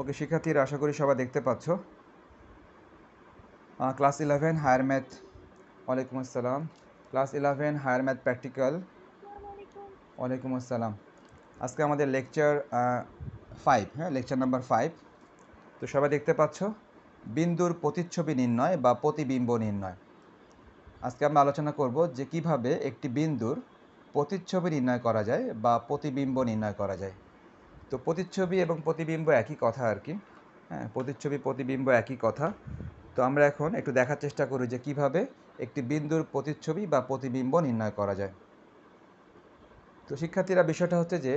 ওকে, শিক্ষার্থীরা, আশা করি সবাই দেখতে পাচ্ছ। ক্লাস ইলেভেন হায়ার ম্যাথ ওয়ালাইকুম আসসালাম। Class eleven higher math practical ওয়ালাইকুম আসসালাম। আজকে আমাদের লেকচার ফাইভ হ্যাঁ লেকচার নাম্বার ফাইভ তো সবাই দেখতে পাচ্ছ, বিন্দুর প্রতিচ্ছবি নির্ণয় বা প্রতিবিম্ব নির্ণয়। আজকে আমরা আলোচনা করব যে কীভাবে একটি বিন্দুর প্রতিচ্ছবি নির্ণয় করা যায় বা প্রতিবিম্ব নির্ণয় করা যায়। তো প্রতিচ্ছবি এবং প্রতিবিম্ব একই কথা আর কি। হ্যাঁ প্রতিচ্ছবি, প্রতিবিম্ব একই কথা। তো আমরা এখন একটু দেখার চেষ্টা করি যে কীভাবে একটি বিন্দুর প্রতিচ্ছবি বা প্রতিবিম্ব নির্ণয় করা যায়। তো শিক্ষার্থীরা, বিষয়টা হচ্ছে যে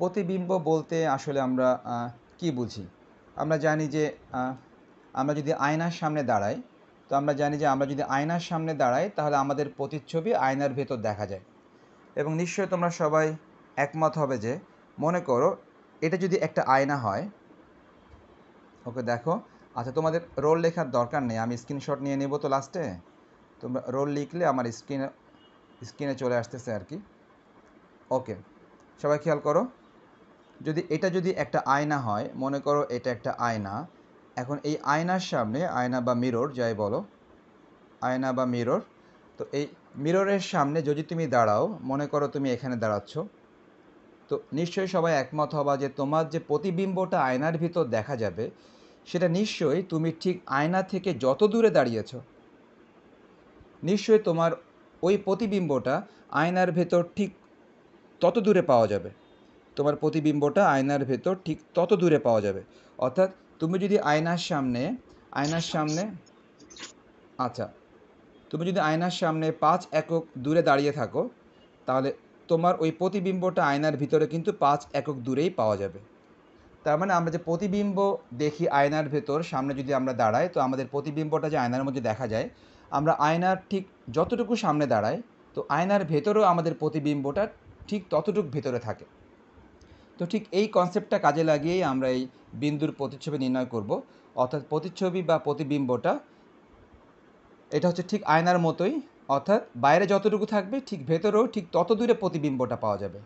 প্রতিবিম্ব বলতে আসলে আমরা কি বুঝি? আমরা জানি যে আমরা যদি আয়নার সামনে দাঁড়াই, তো আমরা জানি যে আমরা যদি আয়নার সামনে দাঁড়াই, তাহলে আমাদের প্রতিচ্ছবি আয়নার ভেতর দেখা যায়। এবং নিশ্চয়ই তোমরা সবাই একমত হবে যে, মনে করো এটা যদি একটা আয়না হয়, ওকে দেখো আচ্ছা তোমাদের রোল লেখার দরকার নেই, আমি স্ক্রিনশট নিয়ে নেব তো লাস্টে তোমরা রোল লিখলে আমার স্ক্রিনে স্ক্রিনে চলে আসতেছে আর কি। ওকে, সবাই খেয়াল করো, যদি এটা যদি একটা আয়না হয়, মনে করো এটা একটা আয়না, এখন এই আয়নার সামনে আয়না বা মিরর যাই বলো, আয়না বা মিরর তো এই মিররের সামনে যদি তুমি দাঁড়াও, মনে করো তুমি এখানে দাঁড়াচ্ছ তো নিশ্চয়ই সবাই একমত হবা যে তোমার যে প্রতিবিম্বটা আয়নার ভিতর দেখা যাবে, সেটা নিশ্চয়ই তুমি ঠিক আয়না থেকে যত দূরে দাঁড়িয়েছ, নিশ্চয়ই তোমার ওই প্রতিবিম্বটা আয়নার ভেতর ঠিক তত দূরে পাওয়া যাবে। তোমার প্রতিবিম্বটা আয়নার ভেতর ঠিক তত দূরে পাওয়া যাবে। অর্থাৎ তুমি যদি আয়নার সামনে আয়নার সামনে আচ্ছা তুমি যদি আয়নার সামনে পাঁচ একক দূরে দাঁড়িয়ে থাকো, তাহলে তোমার ওই প্রতিবিম্বটা আয়নার ভিতরে কিন্তু পাঁচ একক দূরেই পাওয়া যাবে। তার মানে আমরা যে প্রতিবিম্ব দেখি আয়নার ভেতর, সামনে যদি আমরা দাঁড়াই, তো আমাদের প্রতিবিম্বটা যে আয়নার মধ্যে দেখা যায়, আমরা আয়নার ঠিক যতটুকু সামনে দাঁড়াই তো আয়নার ভেতরেও আমাদের প্রতিবিম্বটা ঠিক ততটুকু ভেতরে থাকে। তো ঠিক এই কনসেপ্টটা কাজে লাগিয়েই আমরা এই বিন্দুর প্রতিচ্ছবি নির্ণয় করব। অর্থাৎ প্রতিচ্ছবি বা প্রতিবিম্বটা, এটা হচ্ছে ঠিক আয়নার মতোই অর্থাৎ বাইরে যতটুকু থাকবে, ঠিক ভেতরেও ঠিক তত দূরে প্রতিবিম্বটা পাওয়া যাবে।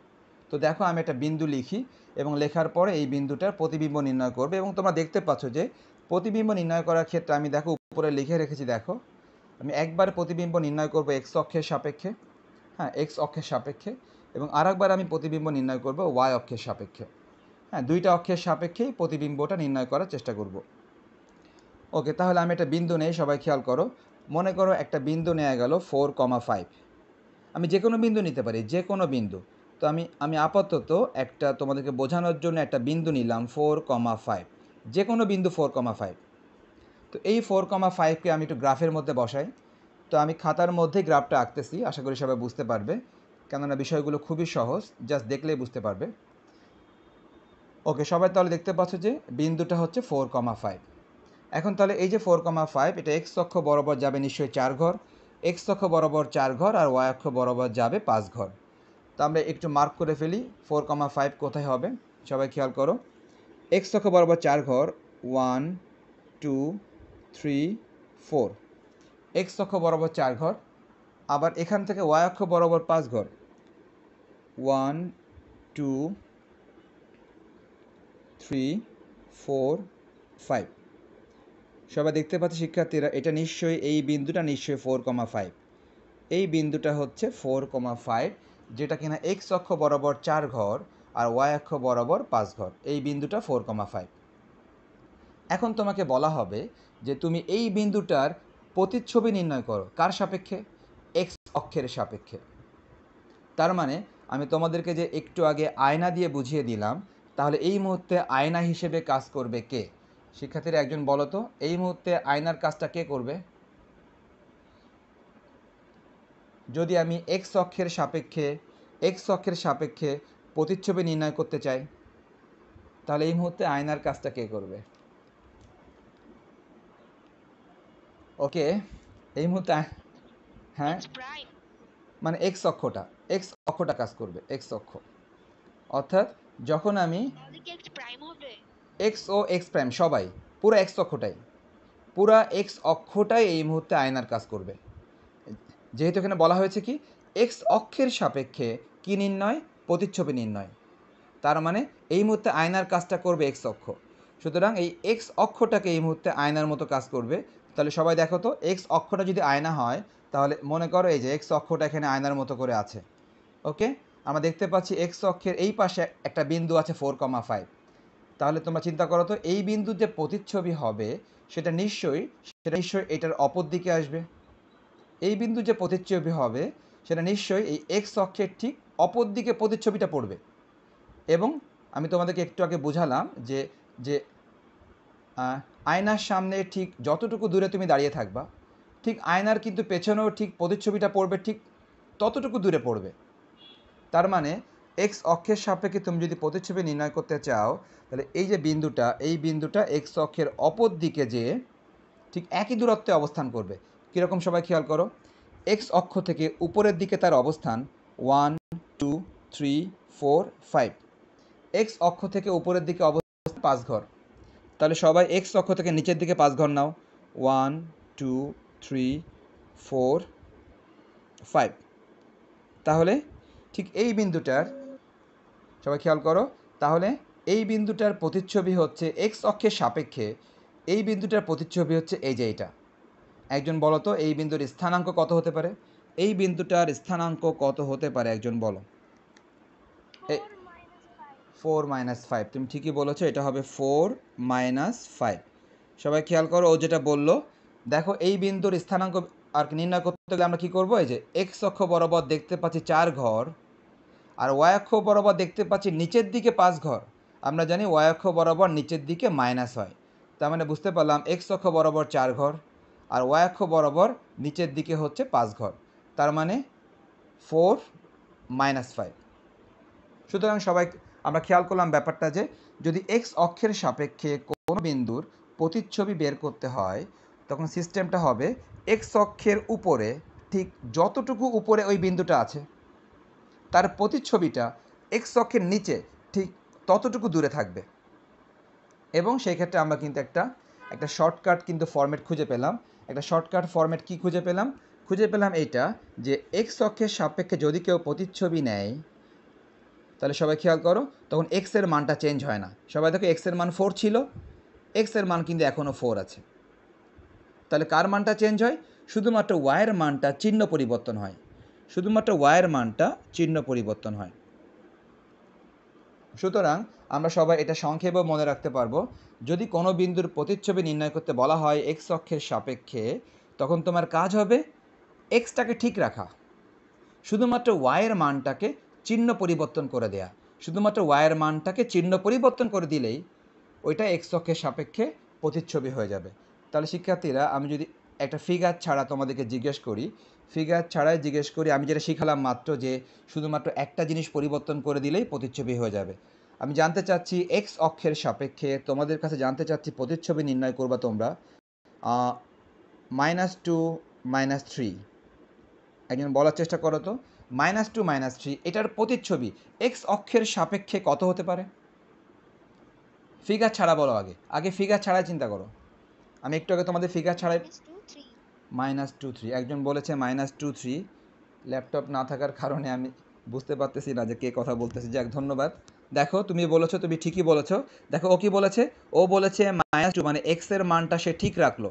তো দেখো, আমি একটা বিন্দু লিখি এবং লেখার পরে এই বিন্দুটার প্রতিবিম্ব নির্ণয় করবে এবং তোমরা দেখতে পাচ্ছ যে প্রতিবিম্ব নির্ণয় করার ক্ষেত্রে আমি দেখো উপরে লিখে রেখেছি, দেখো। আমি একবার প্রতিবিম্ব নির্ণয় করব এক্স অক্ষের সাপেক্ষে হ্যাঁ এক্স অক্ষের সাপেক্ষে এবং আরেকবার আমি প্রতিবিম্ব নির্ণয় করব ওয়াই অক্ষের সাপেক্ষে। হ্যাঁ দুইটা অক্ষের সাপেক্ষেই প্রতিবিম্বটা নির্ণয় করার চেষ্টা করব। ওকে, তাহলে আমি একটা বিন্দু নেই, সবাই খেয়াল করো। মনে করো একটা বিন্দু নেওয়া গেল ফোর কমা ফাইভ। আমি যে কোনো বিন্দু নিতে পারি, যে কোনো বিন্দু। তো আমি আমি আপাতত একটা তোমাদেরকে বোঝানোর জন্য একটা বিন্দু নিলাম ফোর কমা ফাইভ। যে কোনো বিন্দু ফোর কমা ফাইভ। তো এই ফোর কমা ফাইভকে আমি একটু গ্রাফের মধ্যে বসাই। তো আমি খাতার মধ্যে গ্রাফটা আঁকতেছি, আশা করি সবাই বুঝতে পারবে। কেননা বিষয়গুলো খুবই সহজ, জাস্ট দেখলেই বুঝতে পারবে। ওকে, সবাই তাহলে দেখতে পাচ্ছ যে বিন্দুটা হচ্ছে ফোর কমা ফাইভ। এখন তাহলে এই যে ফোর কমা ফাইভ এটা এক্স অক্ষ বরাবর যাবে নিশ্চয়ই চার ঘর এক্স অক্ষ বরাবর চার ঘর আর ওয়াই অক্ষ বরাবর যাবে পাঁচ ঘর। তো আমরা একটু মার্ক করে ফেলি ফোর কমা ফাইভ কোথায় হবে? সবাই খেয়াল করো। এক্স অক্ষ বরাবর চার ঘর one two three four X অক্ষ বরাবর চার ঘর, আবার এখান থেকে ওয়াই অক্ষ বরাবর পাঁচ ঘর। One two three four five সবাই দেখতে পাচ্ছে শিক্ষার্থীরা, এটা নিশ্চয়ই, এই বিন্দুটা নিশ্চয়ই ফোর কমা ফাইভ এই বিন্দুটা হচ্ছে ফোর কমা ফাইভ যেটা কিনা এক্স অক্ষ বরাবর চার ঘর আর ওয়াই অক্ষ বরাবর পাঁচ ঘর। এই বিন্দুটা ফোর কমা ফাইভ এখন তোমাকে বলা হবে যে তুমি এই বিন্দুটার প্রতিচ্ছবি নির্ণয় করো। কার সাপেক্ষে? এক্স অক্ষের সাপেক্ষে। তার মানে আমি তোমাদেরকে যে একটু আগে আয়না দিয়ে বুঝিয়ে দিলাম, তাহলে এই মুহূর্তে আয়না হিসেবে কাজ করবে কে? শিক্ষার্থীরা একজন বলো তো এই মুহূর্তে আয়নার কাজটা কে করবে? যদি আমি এক্স অক্ষের সাপেক্ষে এক্স অক্ষের সাপেক্ষে প্রতিচ্ছবি নির্ণয় করতে চাই তাহলে এই মুহূর্তে আয়নার কাজটা কে করবে? ওকে এই মুহূর্তে হ্যাঁ মানে এক্স অক্ষটা এক্স অক্ষটা কাজ করবে এক্স অক্ষ। অর্থাৎ যখন আমি এক্স ও এক্স প্রাইম সবাই। পুরো এক্স অক্ষটাই। পুরা এক্স অক্ষটাই এই মুহূর্তে আয়নার কাজ করবে। যেহেতু এখানে বলা হয়েছে কি এক্স অক্ষের সাপেক্ষে কি নির্ণয়? প্রতিচ্ছবি নির্ণয়। তার মানে এই মুহূর্তে আয়নার কাজটা করবে এক্স অক্ষ। সুতরাং এই এক্স অক্ষটাকে এই মুহূর্তে আয়নার মতো কাজ করবে। তাহলে সবাই দেখো তো এক্স অক্ষটা যদি আয়না হয়, তাহলে মনে করো এই যে এক্স অক্ষটা এখানে আয়নার মতো করে আছে। ওকে আমরা দেখতে পাচ্ছি এক্স অক্ষের এই পাশে একটা বিন্দু আছে ফোর কমা ফাইভ তাহলে তোমরা চিন্তা করো তো, এই বিন্দুর যে প্রতিচ্ছবি হবে, সেটা নিশ্চয়ই সেটা নিশ্চয়ই এটার অপর দিকে আসবে। এই বিন্দু যে প্রতিচ্ছবি হবে, সেটা নিশ্চয়ই এই এক্স অক্ষের ঠিক অপর দিকে প্রতিচ্ছবিটা পড়বে। এবং আমি তোমাদেরকে একটু আগে বোঝালাম যে যে আয়নার সামনে ঠিক যতটুকু দূরে তুমি দাঁড়িয়ে থাকবা, ঠিক আয়নার কিন্তু পেছনেও ঠিক প্রতিচ্ছবিটা পড়বে ঠিক ততটুকু দূরে পড়বে। তার মানে এক্স অক্ষের সাপেক্ষে তুমি যদি প্রতিচ্ছবি নির্ণয় করতে চাও, তাহলে এই যে বিন্দুটা, এই বিন্দুটা এক্স অক্ষের অপর দিকে যে ঠিক একই দূরত্বে অবস্থান করবে। কীরকম সবাই খেয়াল করো? এক্স অক্ষ থেকে উপরের দিকে তার অবস্থান one, two, three, four, five. X অক্ষ থেকে উপরের দিকে অবস্থান পাঁচ ঘর। তাহলে সবাই এক্স অক্ষ থেকে নিচের দিকে পাঁচ ঘর নাও। One, two, three, four, five. তাহলে ঠিক এই বিন্দুটার সবাই খেয়াল করো তাহলে এই বিন্দুটার প্রতিচ্ছবি হচ্ছে এক্স অক্ষের সাপেক্ষে এই বিন্দুটার প্রতিচ্ছবি হচ্ছে এই যে এইটা একজন বলো তো এই বিন্দুর স্থানাঙ্ক কত হতে পারে? এই বিন্দুটার স্থানাঙ্ক কত হতে পারে একজন বলো। এ- ফোর মাইনাস ফাইভ তুমি ঠিকই বলেছ এটা হবে ফোর মাইনাস ফাইভ সবাই খেয়াল করো ও যেটা বলল দেখো এই বিন্দুর স্থানাঙ্ক আর নির্ণয় করতে গেলে আমরা কী করব? এই যে এক্স অক্ষ বরাবর দেখতে পাচ্ছি চার ঘর আর ওয়াই অক্ষ বরাবর দেখতে পাচ্ছি নিচের দিকে পাঁচ ঘর। আমরা জানি ওয়াই অক্ষ বরাবর নিচের দিকে মাইনাস হয়। তার মানে বুঝতে পারলাম এক্স অক্ষ বরাবর চার ঘর, আর ওয়াই অক্ষ বরাবর নিচের দিকে হচ্ছে পাঁচ ঘর। তার মানে ফোর মাইনাস ফাইভ সুতরাং সবাই আমরা খেয়াল করলাম ব্যাপারটা যে, যদি এক্স অক্ষের সাপেক্ষে কোনো বিন্দুর প্রতিচ্ছবি বের করতে হয়, তখন সিস্টেমটা হবে এক্স অক্ষের উপরে, ঠিক যতটুকু উপরে ওই বিন্দুটা আছে। তার প্রতিচ্ছবিটা এক্স অক্ষের নিচে ঠিক ততটুকু দূরে থাকবে। এবং সেই ক্ষেত্রে আমরা কিন্তু একটা একটা শর্টকাট কিন্তু ফরম্যাট খুঁজে পেলাম। একটা শর্টকাট ফরম্যাট কি খুঁজে পেলাম? খুঁজে পেলাম এইটা যে এক্স অক্ষের সাপেক্ষে যদি কেউ প্রতিচ্ছবি নেয়, তাহলে সবাই খেয়াল করো, তখন এক্সের মানটা চেঞ্জ হয় না। সবাই দেখো এক্সের মান ফোর ছিল এক্সের মান কিন্তু এখনও ফোর আছে। তাহলে কার মানটা চেঞ্জ হয়? শুধুমাত্র ওয়াইয়ের মানটা চিহ্ন পরিবর্তন হয়। শুধুমাত্র ওয়াইয়ের মানটা চিহ্ন পরিবর্তন হয়। সুতরাং আমরা সবাই এটা সংক্ষেপে মনে রাখতে পারব, যদি কোনো বিন্দুর প্রতিচ্ছবি নির্ণয় করতে বলা হয় এক্স অক্ষের সাপেক্ষে, তখন তোমার কাজ হবে এক্সটাকে ঠিক রাখা। শুধুমাত্র ওয়াইয়ের মানটাকে চিহ্ন পরিবর্তন করে দেয়া। শুধুমাত্র ওয়াইয়ের মানটাকে চিহ্ন পরিবর্তন করে দিলেই ওইটা এক্স অক্ষের সাপেক্ষে প্রতিচ্ছবি হয়ে যাবে। তাহলে শিক্ষার্থীরা, আমি যদি একটা ফিগার ছাড়া তোমাদেরকে জিজ্ঞেস করি ফিগার ছাড়াই জিজ্ঞেস করি, আমি যেটা শিখালাম মাত্র যে শুধুমাত্র একটা জিনিস পরিবর্তন করে দিলেই প্রতিচ্ছবি হয়ে যাবে। আমি জানতে চাচ্ছি এক্স অক্ষের সাপেক্ষে, তোমাদের কাছে জানতে চাচ্ছি প্রতিচ্ছবি নির্ণয় করবা তোমরা। মাইনাস টু মাইনাস থ্রি একজন বলার চেষ্টা করো তো। মাইনাস টু মাইনাস থ্রি এটার প্রতিচ্ছবি এক্স অক্ষের সাপেক্ষে কত হতে পারে? ফিগার ছাড়া বলো আগে। আগে ফিগার ছাড়াই চিন্তা করো। আমি একটু আগে তোমাদের ফিগার ছাড়াই মাইনাস টু থ্রি একজন বলেছে মাইনাস টু থ্রি ল্যাপটপ না থাকার কারণে আমি বুঝতে পারতেছি না যে কে কথা বলতেছে। যাক, ধন্যবাদ। দেখো, তুমি বলেছ, তুমি ঠিকই বলেছ। দেখো, ও কি বলেছে? ও বলেছে মাইনাস টু মানে এক্সের মানটা সে ঠিক রাখল।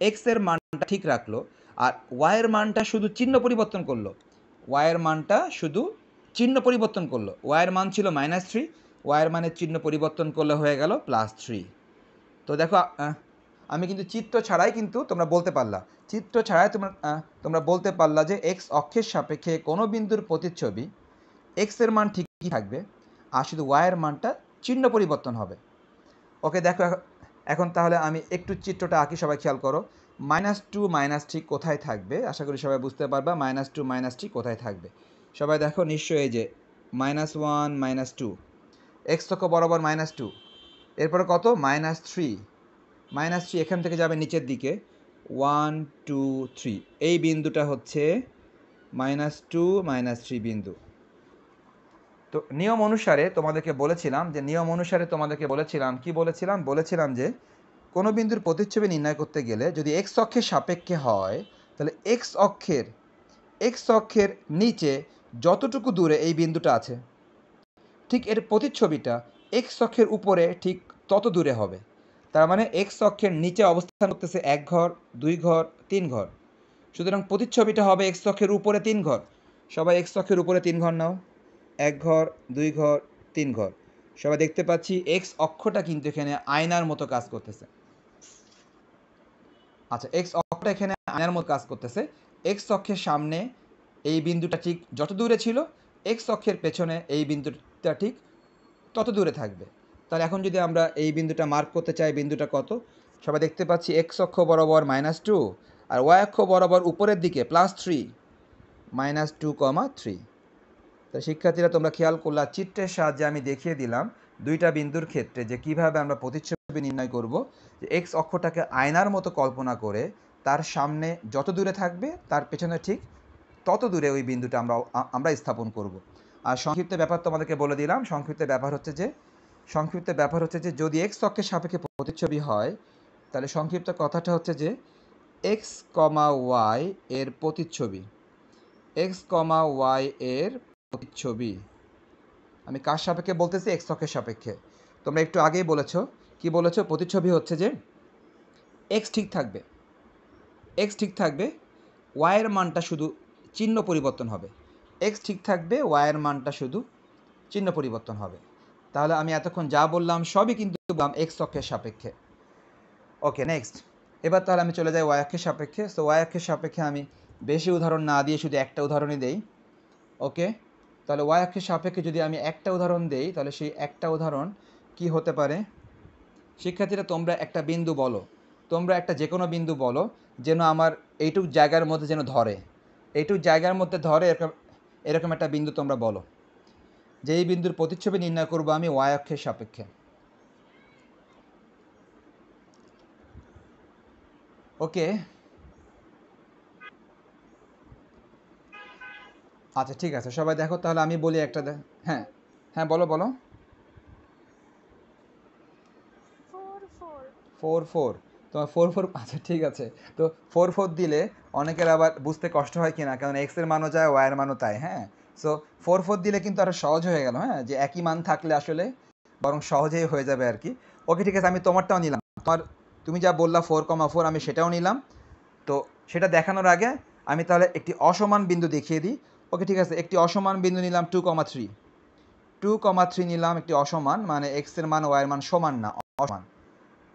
এক্সের মানটা ঠিক রাখল। আর ওয়াইয়ের মানটা শুধু চিহ্ন পরিবর্তন করল। ওয়াইয়ের মানটা শুধু চিহ্ন পরিবর্তন করল। ওয়াইয়ের মান ছিল মাইনাস থ্রি ওয়াইয়ের মানের চিহ্ন পরিবর্তন করলে হয়ে গেল প্লাস থ্রি তো দেখো আমি কিন্তু চিত্র ছাড়াই কিন্তু তোমরা বলতে পারলা। চিত্র ছাড়াই তোমরা তোমরা বলতে পারলা যে এক্স অক্ষের সাপেক্ষে কোনো বিন্দুর প্রতিচ্ছবি এক্সের মান ঠিকই থাকবে আর শুধু ওয়াইয়ের মানটা চিহ্ন পরিবর্তন হবে। ওকে, দেখো এখন- তাহলে আমি একটু চিত্রটা আঁকি, সবাই খেয়াল করো। মাইনাস টু মাইনাস থ্রি কোথায় থাকবে? আশা করি সবাই বুঝতে পারবা, মাইনাস টু মাইনাস থ্রি কোথায় থাকবে? সবাই দেখো নিশ্চয়ই যে minus one minus two x অক্ষ বরাবর মাইনাস টু, এরপরে কত? মাইনাস থ্রি মাইনাস থ্রি এখান থেকে যাবে নিচের দিকে। One, two, three. এই বিন্দুটা হচ্ছে মাইনাস টু, মাইনাস থ্রি বিন্দু। তো নিয়ম অনুসারে তোমাদেরকে বলেছিলাম যে, নিয়ম অনুসারে তোমাদেরকে বলেছিলাম, কি বলেছিলাম? বলেছিলাম যে, কোনো বিন্দুর প্রতিচ্ছবি নির্ণয় করতে গেলে যদি এক্স অক্ষের সাপেক্ষে হয়, তাহলে এক্স অক্ষের এক্স অক্ষের নিচে যতটুকু দূরে এই বিন্দুটা আছে, ঠিক এর প্রতিচ্ছবিটা এক্স অক্ষের উপরে ঠিক তত দূরে হবে। তার মানে এক্স অক্ষের নিচে অবস্থান করতেছে এক ঘর, দুই ঘর, তিন ঘর। সুতরাং প্রতিচ্ছবিটা হবে এক্স অক্ষের উপরে তিন ঘর। সবাই এক্স অক্ষের উপরে তিন ঘর নাও। এক ঘর, দুই ঘর, তিন ঘর। সবাই দেখতে পাচ্ছি এক্স অক্ষটা কিন্তু এখানে আয়নার মতো কাজ করতেছে। আচ্ছা এক্স অক্ষটা এখানে আয়নার মতো কাজ করতেছে। এক্স অক্ষের সামনে এই বিন্দুটা ঠিক যত দূরে ছিল এক্স অক্ষের পেছনে এই বিন্দুটা ঠিক তত দূরে থাকবে। তাহলে এখন যদি আমরা এই বিন্দুটা মার্ক করতে চাই, বিন্দুটা কত? সবাই দেখতে পাচ্ছি এক্স অক্ষ বরাবর মাইনাস টু আর ওয়াই অক্ষ বরাবর উপরের দিকে plus three minus two comma three তো শিক্ষার্থীরা তোমরা খেয়াল করলা, চিত্রের সাহায্যে আমি দেখিয়ে দিলাম দুইটা বিন্দুর ক্ষেত্রে যে কীভাবে আমরা প্রতিচ্ছবি নির্ণয় করব, যে এক্স অক্ষটাকে আয়নার মতো কল্পনা করে তার সামনে যত দূরে থাকবে, তার পেছনে ঠিক তত দূরে ওই বিন্দুটা আমরা আমরা স্থাপন করব। আর সংক্ষিপ্ত ব্যাপার তোমাদেরকে বলে দিলাম, সংক্ষিপ্ত ব্যাপার হচ্ছে যে সংক্ষিপ্ত ব্যাপার হচ্ছে যে, যদি এক্স অক্ষের সাপেক্ষে প্রতিচ্ছবি হয়, তাহলে সংক্ষিপ্ত কথাটা হচ্ছে যে এক্স কমা ওয়াই এর প্রতিচ্ছবি। এক্স কমা ওয়াই এর প্রতিচ্ছবি। আমি কার সাপেক্ষে বলতেছি? এক্স অক্ষের সাপেক্ষে। তোমরা একটু আগেই বলেছ। কি বলেছ? প্রতিচ্ছবি হচ্ছে যে এক্স ঠিক থাকবে। এক্স ঠিক থাকবে ওয়াইয়ের মানটা শুধু চিহ্ন পরিবর্তন হবে। এক্স ঠিক থাকবে ওয়াইয়ের মানটা শুধু চিহ্ন পরিবর্তন হবে। তাহলে আমি এতক্ষণ যা বললাম সবই কিন্তু বললাম এক্স অক্ষের সাপেক্ষে। ওকে নেক্সট এবার তাহলে আমি চলে যাই ওয়াই অক্ষের সাপেক্ষে। সো ওয়াই অক্ষের সাপেক্ষে আমি বেশি উদাহরণ না দিয়ে শুধু একটা উদাহরণই দেই। ওকে তাহলে ওয়াই অক্ষের সাপেক্ষে যদি আমি একটা উদাহরণ দেই, তাহলে সেই একটা উদাহরণ কি হতে পারে? শিক্ষার্থীরা, তোমরা একটা বিন্দু বলো। তোমরা একটা যে কোনো বিন্দু বলো, যেন আমার এইটুক জায়গার মধ্যে যেন ধরে। এইটুক জায়গার মধ্যে ধরে, এরকম এরকম একটা বিন্দু তোমরা বলো। যে এই বিন্দুর প্রতিচ্ছবি নির্ণয় করব আমি ওয়াই অক্ষের সাপেক্ষে। ওকে। আচ্ছা ঠিক আছে সবাই দেখো তাহলে আমি বলি একটা হ্যাঁ হ্যাঁ বলো বলো। Four four. তোমার ফোর ফোর আচ্ছা ঠিক আছে তো ফোর ফোর দিলে অনেকের আবার বুঝতে কষ্ট হয় কিনা কারণ এক্সের মানও যায় ওয়াই এর মানও তাই হ্যাঁ? সো ফোর ফোর দিলে কিন্তু আরও সহজ হয়ে গেল হ্যাঁ? যে একই মান থাকলে আসলে বরং সহজেই হয়ে যাবে আর কি। ওকে ঠিক আছে, আমি তোমারটাও নিলাম। তোমার, তুমি যা বললা ফোর কমা ফোর আমি সেটাও নিলাম। তো সেটা দেখানোর আগে আমি তাহলে একটি অসমান বিন্দু দেখিয়ে দিই। ওকে ঠিক আছে, একটি অসমান বিন্দু নিলাম two comma three two comma three নিলাম একটি অসমান মানে এক্সের মান ওয়াইয়ের মান সমান না, অসমান।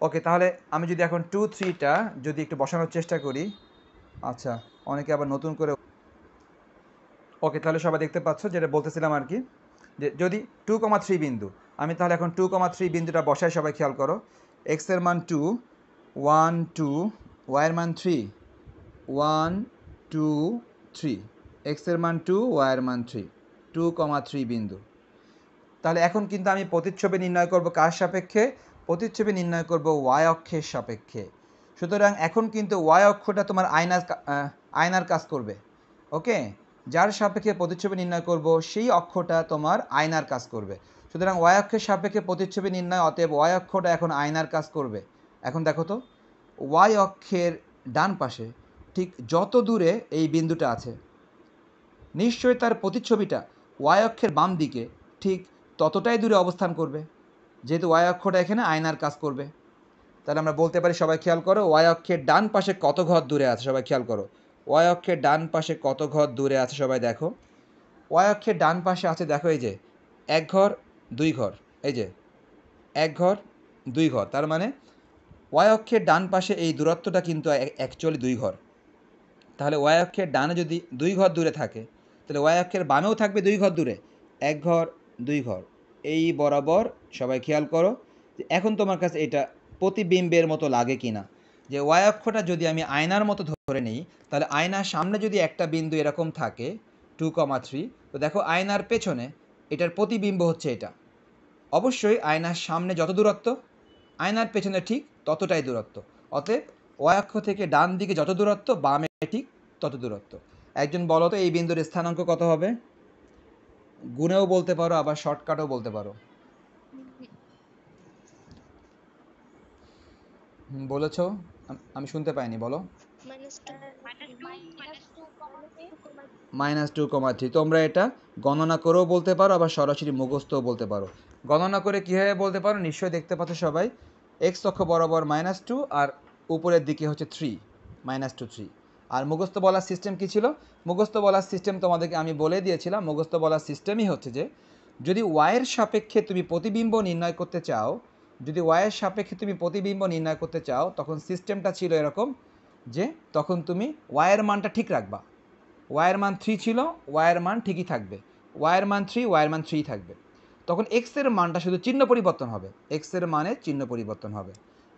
ওকে তাহলে আমি যদি এখন টু থ্রিটা যদি একটু বসানোর চেষ্টা করি আচ্ছা অনেকে আবার নতুন করে ওকে, তাহলে সবাই দেখতে পাচ্ছ যেটা বলতেছিলাম আর কি, যে যদি টু কমা থ্রি বিন্দু, আমি তাহলে এখন টু কমা থ্রি বিন্দুটা বসায় সবাই খেয়াল করো এক্সের মান টু ওয়ান টু ওয়াইয়ের মান থ্রি ওয়ান টু থ্রি এক্সের মান টু ওয়াইয়ের মান থ্রি টু কমা থ্রি বিন্দু। তাহলে এখন কিন্তু আমি প্রতিচ্ছবি নির্ণয় করব কার সাপেক্ষে? প্রতিচ্ছবি নির্ণয় করব ওয়াই অক্ষের সাপেক্ষে। সুতরাং এখন কিন্তু ওয়াই অক্ষটা তোমার আয়নার আয়নার কাজ করবে ওকে যার সাপেক্ষে প্রতিচ্ছবি নির্ণয় করব, সেই অক্ষটা তোমার আয়নার কাজ করবে। সুতরাং ওয়াই অক্ষের সাপেক্ষে প্রতিচ্ছবি নির্ণয়, অতএব ওয়াই অক্ষটা এখন আয়নার কাজ করবে। এখন দেখো তো, ওয়াই অক্ষের ডান পাশে ঠিক যত দূরে এই বিন্দুটা আছে, নিশ্চয়ই তার প্রতিচ্ছবিটা ওয়াই অক্ষের বাম দিকে ঠিক ততটাই দূরে অবস্থান করবে, যেহেতু ওয়াই অক্ষটা এখানে আয়নার কাজ করবে। তাহলে আমরা বলতে পারি, সবাই খেয়াল করো, ওয়াই অক্ষের ডান পাশে কত ঘর দূরে আছে, সবাই খেয়াল করো। ওয়াই অক্ষের ডান পাশে কত ঘর দূরে আছে সবাই দেখো? ওয়াই অক্ষের ডান পাশে আছে, দেখো এই যে, এক ঘর, দুই ঘর, এই যে, এক ঘর, দুই ঘর, তার মানে ওয়াই অক্ষের ডান পাশে এই দূরত্বটা কিন্তু অ্যাকচুয়ালি দুই ঘর। তাহলে ওয়াই অক্ষের ডানে যদি দুই ঘর দূরে থাকে, তাহলে ওয়াই অক্ষের বামেও থাকবে দুই ঘর দূরে, এক ঘর, দুই ঘর। এই বরাবর সবাই খেয়াল করো এখন তোমার কাছে এটা প্রতিবিম্বের মতো লাগে কি না যে ওয়াই অক্ষটা যদি আমি আয়নার মতো ধরে নিই তাহলে আয়নার সামনে যদি একটা বিন্দু এরকম থাকে টু কমা থ্রি তো দেখো আয়নার পেছনে এটার প্রতিবিম্ব হচ্ছে এটা। অবশ্যই আয়নার সামনে যত দূরত্ব আয়নার পেছনে ঠিক ততটাই দূরত্ব। অতএব ওয়াই অক্ষ থেকে ডান দিকে যত দূরত্ব বামে ঠিক তত দূরত্ব। একজন বলো তো এই বিন্দুর স্থানাঙ্ক কত হবে? গুণেও বলতে পারো আবার শর্টকাটও বলতে পারো। বলেছ? আম- শুনতে পাইনি বলো। Minus two comma three. তোমরা এটা গণনা করেও বলতে পারো আবার সরাসরি মুখস্থও বলতে পারো। গণনা করে কীভাবে বলতে পারো? নিশ্চয়ই দেখতে পাচ্ছ সবাই। এক্স অক্ষ বরাবর মাইনাস টু আর উপরের দিকে হচ্ছে থ্রি মাইনাস টু থ্রি। আর মুখস্থ বলার সিস্টেম কী ছিল? মুখস্থ বলার সিস্টেম তোমাদেরকে আমি বলে দিয়েছিলাম। মুখস্থ বলার সিস্টেমই হচ্ছে যে যদি ওয়াইয়ের সাপেক্ষে তুমি প্রতিবিম্ব নির্ণয় করতে চাও যদি ওয়াইয়ের সাপেক্ষে তুমি প্রতিবিম্ব নির্ণয় করতে চাও, তখন সিস্টেমটা ছিল এরকম যে তখন তুমি ওয়াইয়ের মানটা ঠিক রাখবা। ওয়াইয়ের মান থ্রি ছিল ওয়াইয়ের মান ঠিকই থাকবে। ওয়াইয়ের মান থ্রি ওয়াইয়ের মান থ্রি থাকবে। তখন এক্সের মানটা শুধু চিহ্ন পরিবর্তন হবে। এক্সের মানে চিহ্ন পরিবর্তন হবে।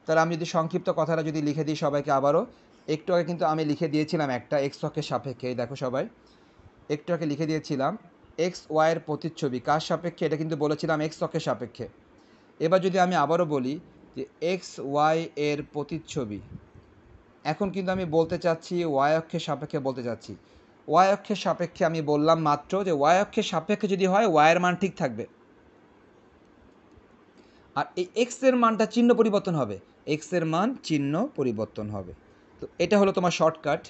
তাহলে আমি যদি সংক্ষিপ্ত কথাটা যদি লিখে দিই সবাইকে আবারও, একটু আগে কিন্তু আমি লিখে দিয়েছিলাম একটা এক্স অক্ষের সাপেক্ষে দেখো সবাই। একটু আগে লিখে দিয়েছিলাম এক্স ওয়াইয়ের প্রতিচ্ছবি, কার সাপেক্ষে? এটা কিন্তু বলেছিলাম এক্স অক্ষের সাপেক্ষে। এবার যদি আমি আবারও বলি যে এক্স, ওয়াই এর প্রতিচ্ছবি, এখন কিন্তু আমি বলতে চাচ্ছি ওয়াই অক্ষের সাপেক্ষে বলতে চাচ্ছি। ওয়াই অক্ষের সাপেক্ষে আমি বললাম মাত্র যে ওয়াই অক্ষের সাপেক্ষে যদি হয় ওয়াইয়ের মান ঠিক থাকবে। আর এই এক্সের মানটা চিহ্ন পরিবর্তন হবে। এক্সের মান চিহ্ন পরিবর্তন হবে। তো এটা হলো তোমার শর্টকাট।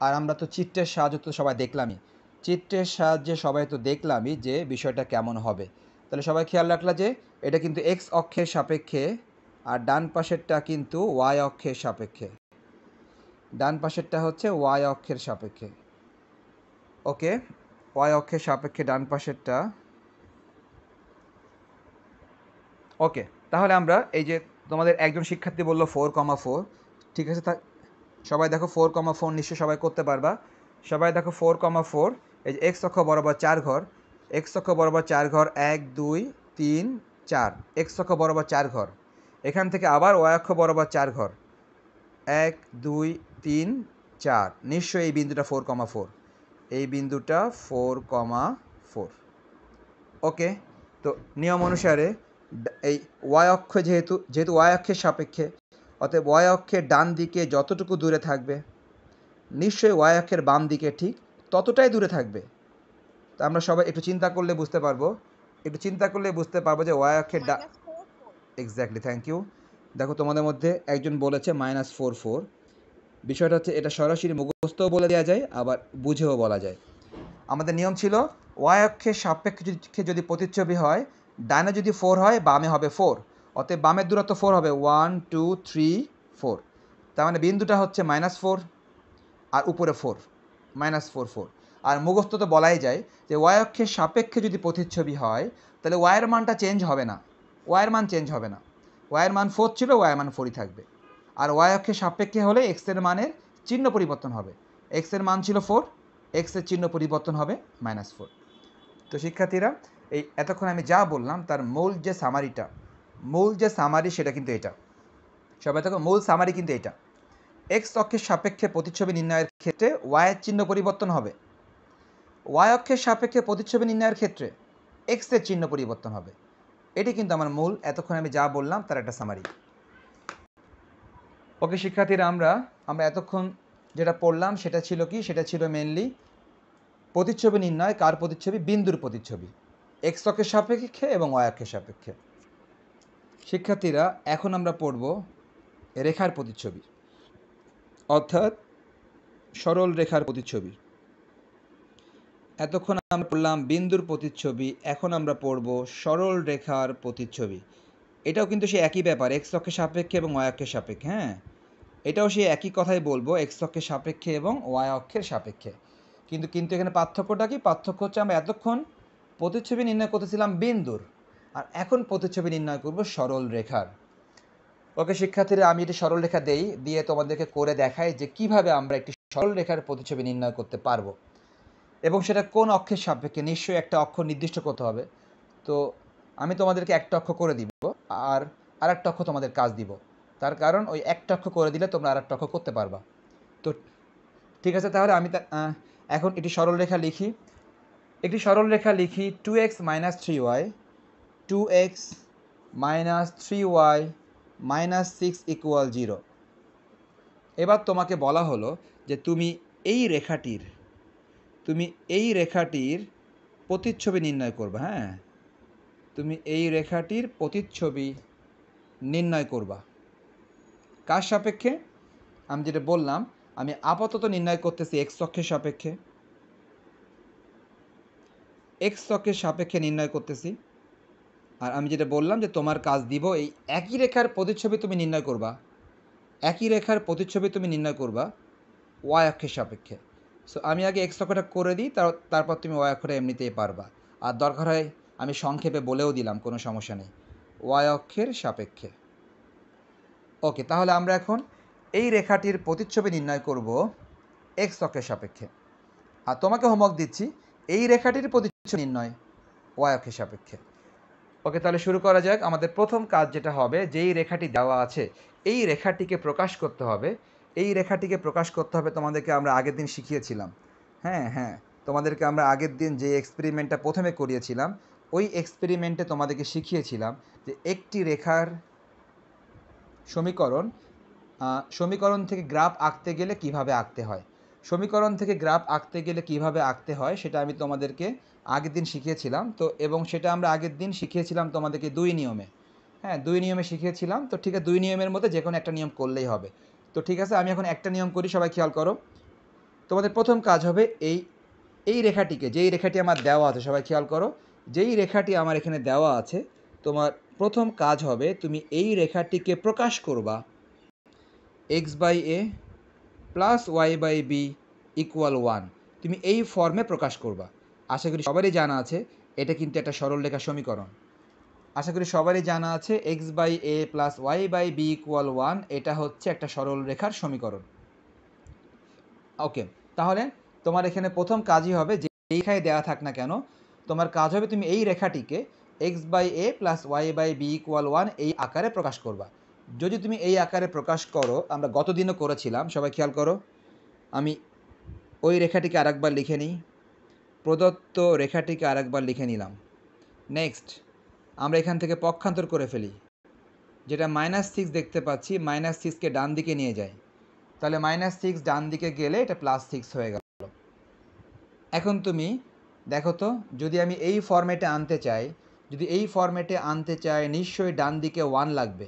আর আমরা তো চিত্রের সাহায্যে তো সবাই দেখলামই। চিত্রের সাহায্যে সবাই তো দেখলামই যে বিষয়টা কেমন হবে। তাহলে সবাই খেয়াল রাখলা যে এটা কিন্তু এক্স অক্ষের সাপেক্ষে আর ডান পাশেরটা কিন্তু ওয়াই অক্ষের সাপেক্ষে। ডান পাশেরটা হচ্ছে ওয়াই অক্ষের সাপেক্ষে। ওকে? ওয়াই অক্ষের সাপেক্ষে ডান পাশেরটা। ওকে, তাহলে আমরা এই যে তোমাদের একজন শিক্ষার্থী বলল ফোর কমা ফোর ঠিক আছে? সবাই দেখো ফোর কমা ফোর নিশ্চয়ই সবাই করতে পারবা। সবাই দেখো ফোর কমা ফোর এই যে এক্স অক্ষ বরাবর চার ঘর। এক্স অক্ষ বরাবর চার ঘর, এক, দুই, তিন চার, এক্স অক্ষ বরাবর চার ঘর। এখান থেকে আবার ওয়াই অক্ষ বরাবর চার ঘর। এক, দুই, তিন, চার। নিশ্চয়ই এই বিন্দুটা ফোর কমা ফোর এই বিন্দুটা ফোর কমা ফোর ওকে, তো নিয়ম অনুসারে এই ওয়াই অক্ষ যেহেতু যেহেতু ওয়াই অক্ষের সাপেক্ষে, অতএব ওয়াই অক্ষের ডান দিকে যতটুকু দূরে থাকবে, নিশ্চয়ই ওয়াই অক্ষের বাম দিকে ঠিক ততটাই দূরে থাকবে। তো আমরা সবাই একটু চিন্তা করলে বুঝতে পারব একটু চিন্তা করলে বুঝতে পারব যে ওয়াই অক্ষের ডা এক্স্যাক্টলি থ্যাংক ইউ দেখো তোমাদের মধ্যে একজন বলেছে মাইনাস ফোর ফোর বিষয়টা হচ্ছে এটা সরাসরি মুখস্থও বলে দেওয়া যায় আবার বুঝেও বলা যায়। আমাদের নিয়ম ছিল ওয়াই অক্ষের সাপেক্ষে যদি যদি প্রতিচ্ছবি হয় ডানে যদি ফোর হয় বামে হবে ফোর অতএব বামের দূরত্ব ফোর হবে ওয়ান টু থ্রি ফোর তার মানে বিন্দুটা হচ্ছে মাইনাস ফোর আর উপরে ফোর মাইনাস ফোর ফোর আর মুখস্থ তো বলাই যায় যে ওয়াই অক্ষের সাপেক্ষে যদি প্রতিচ্ছবি হয়, তাহলে ওয়াইয়ের মানটা চেঞ্জ হবে না। ওয়াইয়ের মান চেঞ্জ হবে না। ওয়াইয়ের মান ফোর ছিল ওয়াইয়ের মান ফোরই থাকবে। আর ওয়াই অক্ষের সাপেক্ষে হলে এক্সের মানের চিহ্ন পরিবর্তন হবে। এক্সের মান ছিল ফোর এক্সের চিহ্ন পরিবর্তন হবে মাইনাস ফোর তো শিক্ষার্থীরা, এই এতক্ষণ আমি যা বললাম, তার মূল যে সামারিটা মূল যে সামারি সেটা কিন্তু এটা। সবাই দেখো, মূল সামারি কিন্তু এটা। এক্স অক্ষের সাপেক্ষে প্রতিচ্ছবি নির্ণয়ের ক্ষেত্রে ওয়াইয়ের চিহ্ন পরিবর্তন হবে। ওয়াই অক্ষের সাপেক্ষে প্রতিচ্ছবি নির্ণয়ের ক্ষেত্রে এক্সের চিহ্ন পরিবর্তন হবে। এটি কিন্তু আমার মূল, এতক্ষণ আমি যা বললাম তার একটা সামারি ওকে শিক্ষার্থীরা, আমরা আমরা এতক্ষণ যেটা পড়লাম সেটা ছিল কি? সেটা ছিল মেনলি প্রতিচ্ছবি নির্ণয়, কার প্রতিচ্ছবি? বিন্দুর প্রতিচ্ছবি। এক্স অক্ষের সাপেক্ষে এবং ওয়াই অক্ষের সাপেক্ষে। শিক্ষার্থীরা, এখন আমরা পড়ব রেখার প্রতিচ্ছবি। অর্থাৎ সরল রেখার প্রতিচ্ছবি। এতক্ষণ আমরা পড়লাম বিন্দুর প্রতিচ্ছবি, এখন আমরা পড়ব সরল রেখার প্রতিচ্ছবি। এটাও কিন্তু সেই একই ব্যাপার এক্স অক্ষের সাপেক্ষে এবং ওয়াই অক্ষের সাপেক্ষে হ্যাঁ? এটাও সেই একই কথাই বলব এক্স অক্ষের সাপেক্ষে এবং ওয়াই অক্ষের সাপেক্ষে। কিন্তু কিন্তু এখানে পার্থক্যটা কি? পার্থক্য হচ্ছে আমরা এতক্ষণ প্রতিচ্ছবি নির্ণয় করতেছিলাম বিন্দুর, আর এখন প্রতিচ্ছবি নির্ণয় করব সরল রেখার। ওকে, শিক্ষার্থীরা, আমি এটি সরল রেখা দেই, দিয়ে তোমাদেরকে করে দেখাই যে কীভাবে আমরা একটি সরল রেখার প্রতিচ্ছবি নির্ণয় করতে পারব। এবং সেটা কোন অক্ষের সাপেক্ষে? নিশ্চয়ই একটা অক্ষ নির্দিষ্ট করতে হবে। তো আমি তোমাদেরকে একটা অক্ষ করে দিব আর আর একটা অক্ষ তোমাদের কাজ দিব। তার কারণ ওই একটা অক্ষ করে দিলে তোমরা আর একটা অক্ষ করতে পারবা। তো ঠিক আছে, তাহলে আমি এখন এটি সরল রেখা লিখি। একটি সরল রেখা লিখি two x minus three y two x minus three y minus six equal zero এবার তোমাকে বলা হলো যে তুমি এই রেখাটির তুমি এই রেখাটির প্রতিচ্ছবি নির্ণয় করবা হ্যাঁ? তুমি এই রেখাটির প্রতিচ্ছবি নির্ণয় করবা। কার সাপেক্ষে? আমি যেটা বললাম, আমি আপাতত নির্ণয় করতেছি এক্স অক্ষের সাপেক্ষে। এক্স অক্ষের সাপেক্ষে নির্ণয় করতেছি। আর আমি যেটা বললাম যে তোমার কাজ দিব, এই একই রেখার প্রতিচ্ছবি তুমি নির্ণয় করবা। একই রেখার প্রতিচ্ছবি তুমি নির্ণয় করবা ওয়াই অক্ষের সাপেক্ষে। সো আমি আগে এক্স অক্ষটা করে দিই, তার, তারপর তুমি ওয়াই অক্ষরে এমনিতেই পারবা। আর দরকার হয় আমি সংক্ষেপে বলেও দিলাম, কোনো সমস্যা নেই। ওয়াই অক্ষের সাপেক্ষে। ওকে তাহলে আমরা এখন এই রেখাটির প্রতিচ্ছবি নির্ণয় করব এক্স অক্ষের সাপেক্ষে। আর তোমাকে হোমওয়ার্ক দিচ্ছি, এই রেখাটির প্রতিচ্ছবি নির্ণয় ওয়াই অক্ষের সাপেক্ষে। ওকে তাহলে শুরু করা যাক। আমাদের প্রথম কাজ যেটা হবে, যেই রেখাটি দেওয়া আছে, এই রেখাটিকে প্রকাশ করতে হবে। এই রেখাটিকে প্রকাশ করতে হবে তোমাদেরকে আমরা আগের দিন শিখিয়েছিলাম। হ্যাঁ হ্যাঁ তোমাদেরকে আমরা আগের দিন যে এক্সপেরিমেন্টটা প্রথমে করিয়েছিলাম, ওই এক্সপেরিমেন্টে তোমাদেরকে শিখিয়েছিলাম যে একটি রেখার সমীকরণ সমীকরণ থেকে গ্রাফ আঁকতে গেলে কীভাবে আঁকতে হয়? সমীকরণ থেকে গ্রাফ আঁকতে গেলে কীভাবে আঁকতে হয়, সেটা আমি তোমাদেরকে আগের দিন শিখিয়েছিলাম। তো, এবং সেটা আমরা আগের দিন শিখিয়েছিলাম তোমাদেরকে দুই নিয়মে। হ্যাঁ দুই নিয়মে শিখিয়েছিলাম। তো, ঠিক আছে, দুই নিয়মের মধ্যে যে কোনো একটা নিয়ম করলেই হবে। তো ঠিক আছে, আমি এখন একটা নিয়ম করি, সবাই খেয়াল করো। তোমাদের প্রথম কাজ হবে এই এই রেখাটিকে, যেই রেখাটি আমার দেওয়া আছে, সবাই খেয়াল করো, যেই রেখাটি আমার এখানে দেওয়া আছে, তোমার প্রথম কাজ হবে তুমি এই রেখাটিকে প্রকাশ করবা। X by a plus y by b equal one, তুমি এই ফর্মে প্রকাশ করবা। আশা করি সবারই জানা আছে, এটা কিন্তু একটা সরলরেখা সমীকরণ। আশা করি সবারই জানা আছে x by a plus y by b equal one এটা হচ্ছে একটা সরল রেখার সমীকরণ। ওকে তাহলে তোমার এখানে প্রথম কাজই হবে যে রেখায় দেওয়া থাক না কেন, তোমার কাজ হবে তুমি এই রেখাটিকে x by a plus y by b equal one এই আকারে প্রকাশ করবা। যদি তুমি এই আকারে প্রকাশ করো, আমরা গতদিনও করেছিলাম, সবাই খেয়াল করো, আমি ওই রেখাটিকে আরেকবার লিখে নিই, প্রদত্ত রেখাটিকে আরেকবার লিখে নিলাম। নেক্সট আমরা এখান থেকে পক্ষান্তর করে ফেলি। যেটা মাইনাস সিক্স দেখতে পাচ্ছি মাইনাস সিক্সকে ডান দিকে নিয়ে যায়। তাহলে মাইনাস সিক্স ডান দিকে গেলে এটা প্লাস সিক্স হয়ে গেল। এখন তুমি দেখো তো, যদি আমি এই ফরম্যাটে আনতে চাই, যদি এই ফরম্যাটে আনতে চাই, নিশ্চয়ই ডান দিকে ওয়ান লাগবে।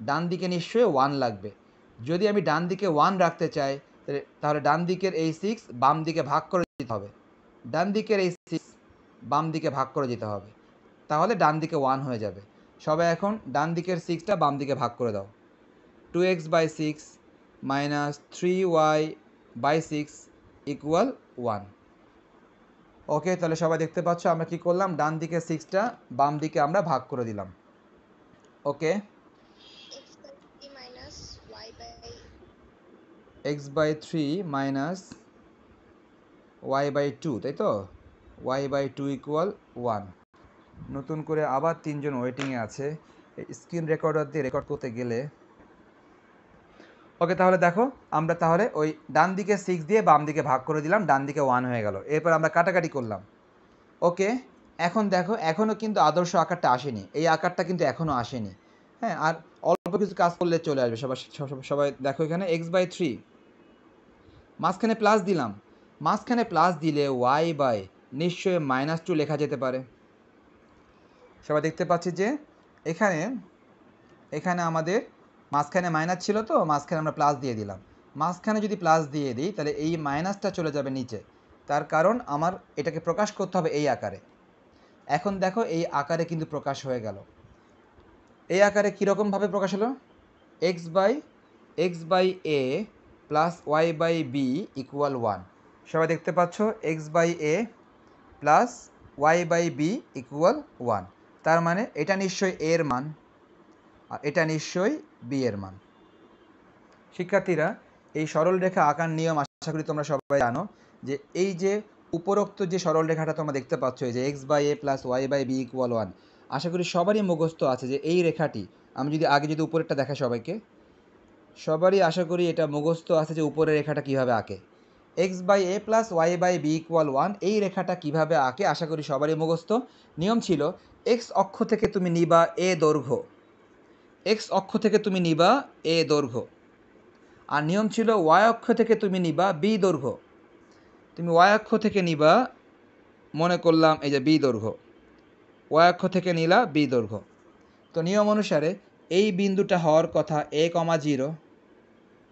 ডান দিকে নিশ্চয়ই ওয়ান লাগবে। যদি আমি ডান দিকে ওয়ান রাখতে চাই, তাহলে ডান দিকের এই সিক্স বাম দিকে ভাগ করে দিতে হবে। ডান দিকের এই সিক্স বাম দিকে ভাগ করে দিতে হবে। তাহলে ডান দিকে ওয়ান হয়ে যাবে। সবাই এখন ডান দিকের সিক্সটা বাম দিকে ভাগ করে দাও। Two x by six minus three y by six equal one okay তাহলে সবাই দেখতে পাচ্ছ, আমরা কি করলাম? ডান দিকে সিক্সটা বাম দিকে আমরা ভাগ করে দিলাম। Okay x by 3 minus y by x by three minus y by two তাই তো? Y by two equal one নতুন করে আবার তিনজন ওয়েটিংয়ে আছে। স্ক্রিন রেকর্ডার দিয়ে রেকর্ড করতে গেলে। ওকে তাহলে দেখো, আমরা তাহলে ওই ডান দিকে সিক্স দিয়ে বাম দিকে ভাগ করে দিলাম, ডান দিকে ওয়ান হয়ে গেল। এরপর আমরা কাটাকাটি করলাম। ওকে এখন দেখো এখনও কিন্তু আদর্শ আকারটা আসেনি। এই আকারটা কিন্তু এখনও আসেনি। হ্যাঁ আর অল্প কিছু কাজ করলে চলে আসবে। সবাই সবাই দেখো এখানে এক্স বাই থ্রি মাঝখানে প্লাস দিলাম। মাঝখানে প্লাস দিলে ওয়াই বাই নিশ্চয়ই মাইনাস টু লেখা যেতে পারে। সবাই দেখতে পাচ্ছি যে এখানে এখানে আমাদের মাঝখানে মাইনাস ছিল তো, মাঝখানে আমরা প্লাস দিয়ে দিলাম। মাঝখানে যদি প্লাস দিয়ে দিই, তাহলে এই মাইনাসটা চলে যাবে নিচে। তার কারণ আমার এটাকে প্রকাশ করতে হবে এই আকারে। এখন দেখো এই আকারে কিন্তু প্রকাশ হয়ে গেল। এই আকারে কীরকমভাবে প্রকাশ হলো? X by x by a plus y by b equal one সবাই দেখতে পাচ্ছ? X by a plus y by b equal one তার মানে এটা নিশ্চয়ই এ এর মান আর এটা নিশ্চয়ই বি এর মান। শিক্ষার্থীরা, এই সরল রেখা আঁকার নিয়ম আশা করি তোমরা সবাই জানো যে এই যে উপরোক্ত যে সরল রেখাটা তোমরা দেখতে পাচ্ছ, এই যে x by a plus y by b equal one আশা করি সবারই মুখস্থ আছে যে এই রেখাটি, আমি যদি আগে যদি উপরেরটা দেখা সবাইকে, সবারই আশা করি এটা মুখস্থ আছে যে উপরের রেখাটা কীভাবে আঁকে। X by a plus y by b equal one, এই রেখাটা কীভাবে আঁকে? আশা করি সবারই মুখস্থ। নিয়ম ছিল, এক্স অক্ষ থেকে তুমি নিবা এ দৈর্ঘ্য। এক্স অক্ষ থেকে তুমি নিবা এ দৈর্ঘ্য। আর নিয়ম ছিল, ওয়াই অক্ষ থেকে তুমি নিবা বি দৈর্ঘ্য। তুমি ওয়াই অক্ষ থেকে নিবা, মনে করলাম এই যে বি দৈর্ঘ্য। ওয়াই অক্ষ থেকে নিলা বি দৈর্ঘ্য। তো নিয়ম অনুসারে এই বিন্দুটা হওয়ার কথা এ কমা জিরো।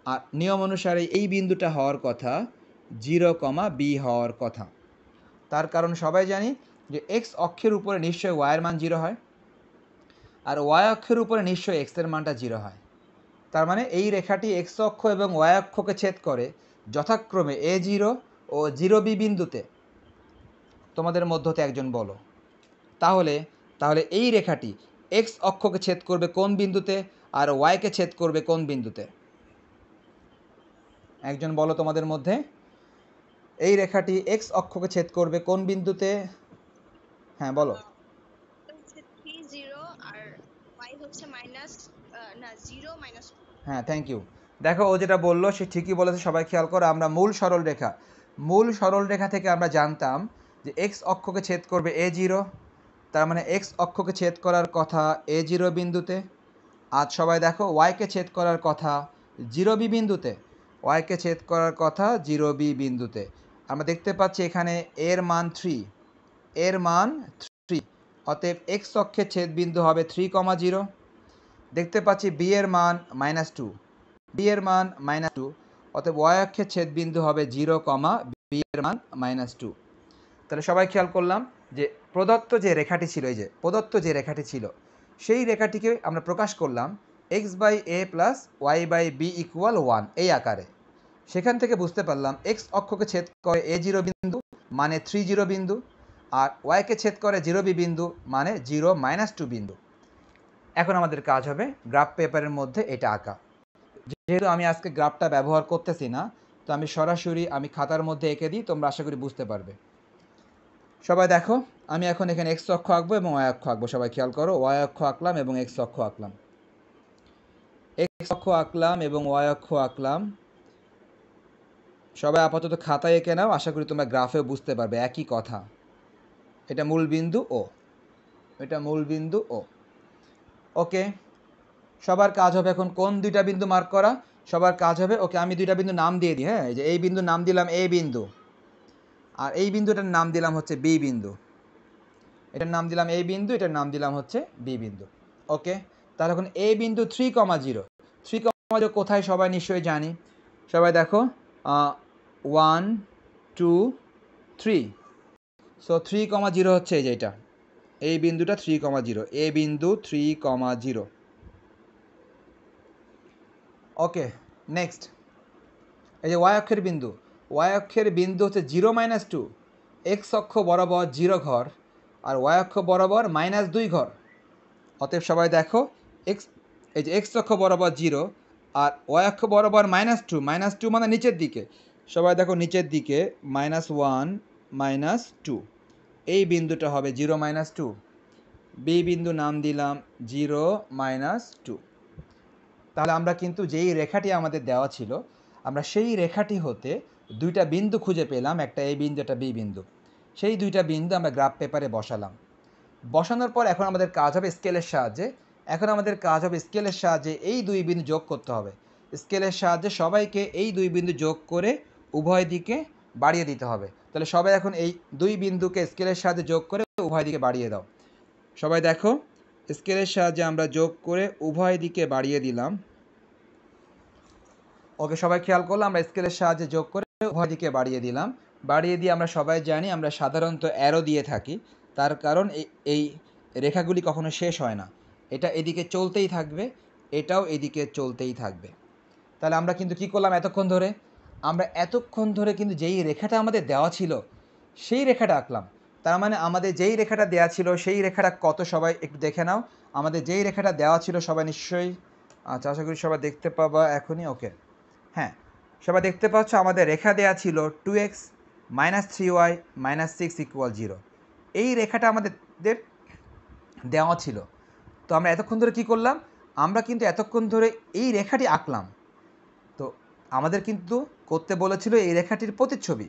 আর নিয়ম অনুসারে এই বিন্দুটা হওয়ার কথা জিরো কমা বি হওয়ার কথা। তার কারণ সবাই জানি যে এক্স অক্ষের উপরে নিশ্চয়ই ওয়াইয়ের মান জিরো হয় আর ওয়াই অক্ষের উপরে নিশ্চয়ই এক্সের মানটা জিরো হয়। তার মানে এই রেখাটি এক্স অক্ষ এবং ওয়াই অক্ষকে ছেদ করে যথাক্রমে এ জিরো ও জিরো বি বিন্দুতে তোমাদের মধ্য হতে একজন বলো। তাহলে তাহলে এই রেখাটি এক্স অক্ষকে ছেদ করবে কোন বিন্দুতে আর ওয়াইকে ছেদ করবে কোন বিন্দুতে? একজন বলো তোমাদের মধ্যে। এই রেখাটি এক্স অক্ষকে ছেদ করবে কোন বিন্দুতে? হ্যাঁ বলো। হ্যাঁ থ্যাংক ইউ দেখো, ও যেটা বলল, সে ঠিকই বলেছে, সবাই খেয়াল করো, আমরা মূল সরল রেখা। মূল সরল রেখা থেকে আমরা জানতাম যে এক্স অক্ষকে ছেদ করবে এ জিরো তার মানে এক্স অক্ষকে ছেদ করার কথা এ জিরো বিন্দুতে। আজ সবাই দেখো ওয়াইকে ছেদ করার কথা জিরো বি বিন্দুতে ওয়াইকে ছেদ করার কথা জিরো বি বিন্দুতে। আমরা দেখতে পাচ্ছি এখানে এর মান থ্রি এর মান থ্রি অতএব এক্স অক্ষের ছেদ বিন্দু হবে থ্রি কমা জিরো দেখতে পাচ্ছি বি এর মান মাইনাস টু বি এর মান মাইনাস টু অতএব ওয়াই অক্ষের ছেদ বিন্দু হবে জিরো কমা বি এর মান মাইনাস টু তাহলে সবাই খেয়াল করলাম যে প্রদত্ত যে রেখাটি ছিল, এই যে প্রদত্ত যে রেখাটি ছিল, সেই রেখাটিকে আমরা প্রকাশ করলাম x by a plus y by b equal one এই আকারে। সেখান থেকে বুঝতে পারলাম এক্স অক্ষকে ছেদ করে এ জিরো বিন্দু মানে থ্রি জিরো বিন্দু আর ওয়াইকে ছেদ করে জিরো বি বিন্দু মানে জিরো মাইনাস টু বিন্দু। এখন আমাদের কাজ হবে গ্রাফ পেপারের মধ্যে এটা আঁকা। যেহেতু আমি আজকে গ্রাফটা ব্যবহার করতেছি না, তো আমি সরাসরি আমি খাতার মধ্যে এঁকে দিই, তোমরা আশা করি বুঝতে পারবে। সবাই দেখো, আমি এখন এখানে এক্স অক্ষ আঁকবো এবং ওয়াই অক্ষ আঁকবো, সবাই খেয়াল করো ওয়াই অক্ষ আঁকলাম এবং এক্স অক্ষ আঁকলাম। এক্স অক্ষ আঁকলাম এবং ওয়াই অক্ষ আঁকলাম। সবাই আপাতত খাতায় এঁকে নাও, আশা করি তোমরা গ্রাফেও বুঝতে পারবে, একই কথা। এটা মূল বিন্দু ও। এটা মূল বিন্দু ও। ওকে, সবার কাজ হবে এখন কোন দুইটা বিন্দু মার্ক করা? সবার কাজ হবে, ওকে, আমি দুইটা বিন্দু নাম দিয়ে দিই হ্যাঁ? এই যে এই বিন্দু নাম দিলাম এ বিন্দু। আর এই বিন্দুটার নাম দিলাম হচ্ছে বি বিন্দু। এটার নাম দিলাম এ বিন্দু, এটার নাম দিলাম হচ্ছে বি বিন্দু। ওকে, তাহলে এখন এ বিন্দু three comma zero three comma zero কোথায় সবাই নিশ্চয়ই জানি। সবাই দেখো one, two, three. So three comma zero হচ্ছে এই যে এটা। এই বিন্দুটা থ্রি কমা জিরো এ বিন্দু three comma zero okay next এই যে ওয়াই অক্ষের বিন্দু। ওয়াই অক্ষের বিন্দু হচ্ছে জিরো মাইনাস টু এক্স অক্ষ বরাবর জিরো ঘর, আর ওয়াই অক্ষ বরাবর মাইনাস দুই ঘর। অতএব সবাই দেখো এক্স এই যে এক্স অক্ষ বরাবর জিরো আর ওয়াই অক্ষ বরাবর মাইনাস টু মাইনাস টু মানে নিচের দিকে। সবাই দেখো নিচের দিকে মাইনাস ওয়ান মাইনাস টু এই বিন্দুটা হবে জিরো মাইনাস টু বি বিন্দু নাম দিলাম জিরো মাইনাস টু তাহলে আমরা কিন্তু যেই রেখাটি আমাদের দেওয়া ছিল, আমরা সেই রেখাটি হতে দুইটা বিন্দু খুঁজে পেলাম, একটা এ বিন্দু, একটা বি বিন্দু। সেই দুইটা বিন্দু আমরা গ্রাফ পেপারে বসালাম। বসানোর পর এখন আমাদের কাজ হবে স্কেলের সাহায্যে। এখন আমাদের কাজ হবে স্কেলের সাহায্যে এই দুই বিন্দু যোগ করতে হবে। স্কেলের সাহায্যে সবাইকে এই দুই বিন্দু যোগ করে উভয় দিকে বাড়িয়ে দিতে হবে। তাহলে সবাই এখন এই দুই বিন্দুকে স্কেলের সাহায্যে যোগ করে উভয় দিকে বাড়িয়ে দাও। সবাই দেখো, স্কেলের সাহায্যে আমরা যোগ করে উভয় দিকে বাড়িয়ে দিলাম। ওকে, সবাই খেয়াল করল, আমরা স্কেলের সাহায্যে যোগ করে উভয় দিকে বাড়িয়ে দিলাম। বাড়িয়ে দিয়ে আমরা সবাই জানি আমরা সাধারণত অ্যারো দিয়ে থাকি। তার কারণ এই- এই রেখাগুলি কখনো শেষ হয় না। এটা এদিকে চলতেই থাকবে, এটাও এদিকে চলতেই থাকবে। তাহলে আমরা কিন্তু কি করলাম এতক্ষণ ধরে? আমরা এতক্ষণ ধরে কিন্তু যেই রেখাটা আমাদের দেওয়া ছিল, সেই রেখাটা আঁকলাম। তার মানে আমাদের যেই রেখাটা দেওয়া ছিল, সেই রেখাটা কত সবাই একটু দেখে নাও। আমাদের যেই রেখাটা দেওয়া ছিল সবাই নিশ্চয়ই আচ্ছা আশা করি সবাই দেখতে পাবা এখনই, ওকে। হ্যাঁ সবাই দেখতে পাচ্ছ আমাদের রেখা দেওয়া ছিল two x minus three y minus six equal zero এই রেখাটা আমাদের দেওয়া ছিল। তো আমরা এতক্ষণ ধরে কি করলাম? আমরা কিন্তু এতক্ষণ ধরে এই রেখাটি আঁকলাম। আমাদের কিন্তু করতে বলেছিল এই রেখাটির প্রতিচ্ছবি।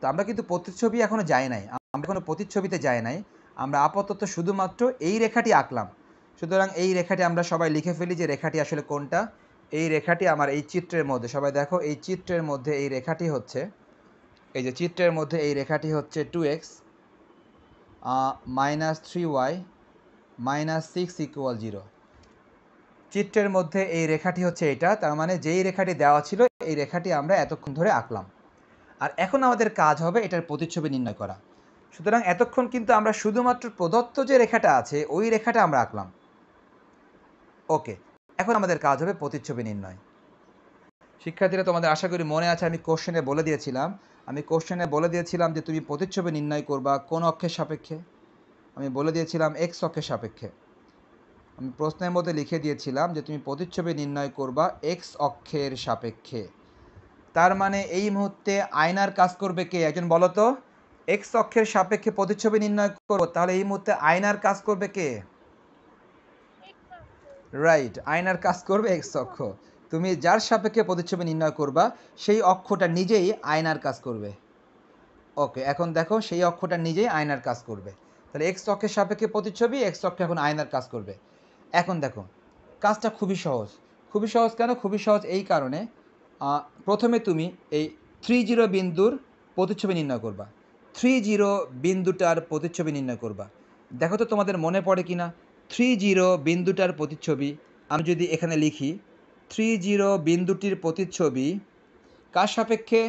তো আমরা কিন্তু প্রতিচ্ছবি এখনও যাই নাই। আমরা এখনও প্রতিচ্ছবিতে যাই নাই। আমরা আপাতত শুধুমাত্র এই রেখাটি আঁকলাম। সুতরাং এই রেখাটি আমরা সবাই লিখে ফেলি যে রেখাটি আসলে কোনটা। এই রেখাটি আমার এই চিত্রের মধ্যে, সবাই দেখো, এই চিত্রের মধ্যে এই রেখাটি হচ্ছে, এই যে চিত্রের মধ্যে এই রেখাটি হচ্ছে two x minus three y minus six equal zero চিত্রের মধ্যে এই রেখাটি হচ্ছে এটা, তার মানে যেই রেখাটি দেওয়া ছিল এই রেখাটি আমরা এতক্ষণ ধরে আঁকলাম। আর এখন আমাদের কাজ হবে এটার প্রতিচ্ছবি নির্ণয় করা। সুতরাং এতক্ষণ কিন্তু আমরা শুধুমাত্র প্রদত্ত যে রেখাটা আছে, ওই রেখাটা আমরা আঁকলাম। ওকে, এখন আমাদের কাজ হবে প্রতিচ্ছবি নির্ণয়। শিক্ষার্থীরা, তোমাদের আশা করি মনে আছে, আমি কোশ্চেনে বলে দিয়েছিলাম। আমি কোশ্চেনে বলে দিয়েছিলাম যে তুমি প্রতিচ্ছবি নির্ণয় করবা কোন অক্ষের সাপেক্ষে? আমি বলে দিয়েছিলাম এক্স অক্ষের সাপেক্ষে। আমি প্রশ্নের মধ্যে লিখে দিয়েছিলাম যে তুমি প্রতিচ্ছবি নির্ণয় করবা এক্স অক্ষের সাপেক্ষে। তার মানে এই মুহূর্তে আয়নার কাজ করবে কে? একজন বলো তো। এক্স অক্ষের সাপেক্ষে প্রতিচ্ছবি নির্ণয় করব, তাহলে এই মুহূর্তে আয়নার কাজ করবে কে? রাইট আয়নার কাজ করবে এক্স অক্ষ। তুমি যার সাপেক্ষে প্রতিচ্ছবি নির্ণয় করবা, সেই অক্ষটা নিজেই আয়নার কাজ করবে। ওকে এখন দেখো সেই অক্ষটা নিজেই আয়নার কাজ করবে। তাহলে এক্স অক্ষের সাপেক্ষে প্রতিচ্ছবি এক্স অক্ষ এখন আয়নার কাজ করবে। এখন দেখো, কাজটা খুবই সহজ। খুবই সহজ কেন? খুবই সহজ এই কারণে প্রথমে তুমি এই থ্রি জিরো বিন্দুর প্রতিচ্ছবি নির্ণয় করবা। থ্রি জিরো বিন্দুটার প্রতিচ্ছবি নির্ণয় করবা। দেখো তো তোমাদের মনে পড়ে কি না থ্রি জিরো বিন্দুটার প্রতিচ্ছবি, আমি যদি এখানে লিখি থ্রি জিরো বিন্দুটির প্রতিচ্ছবি কার সাপেক্ষে?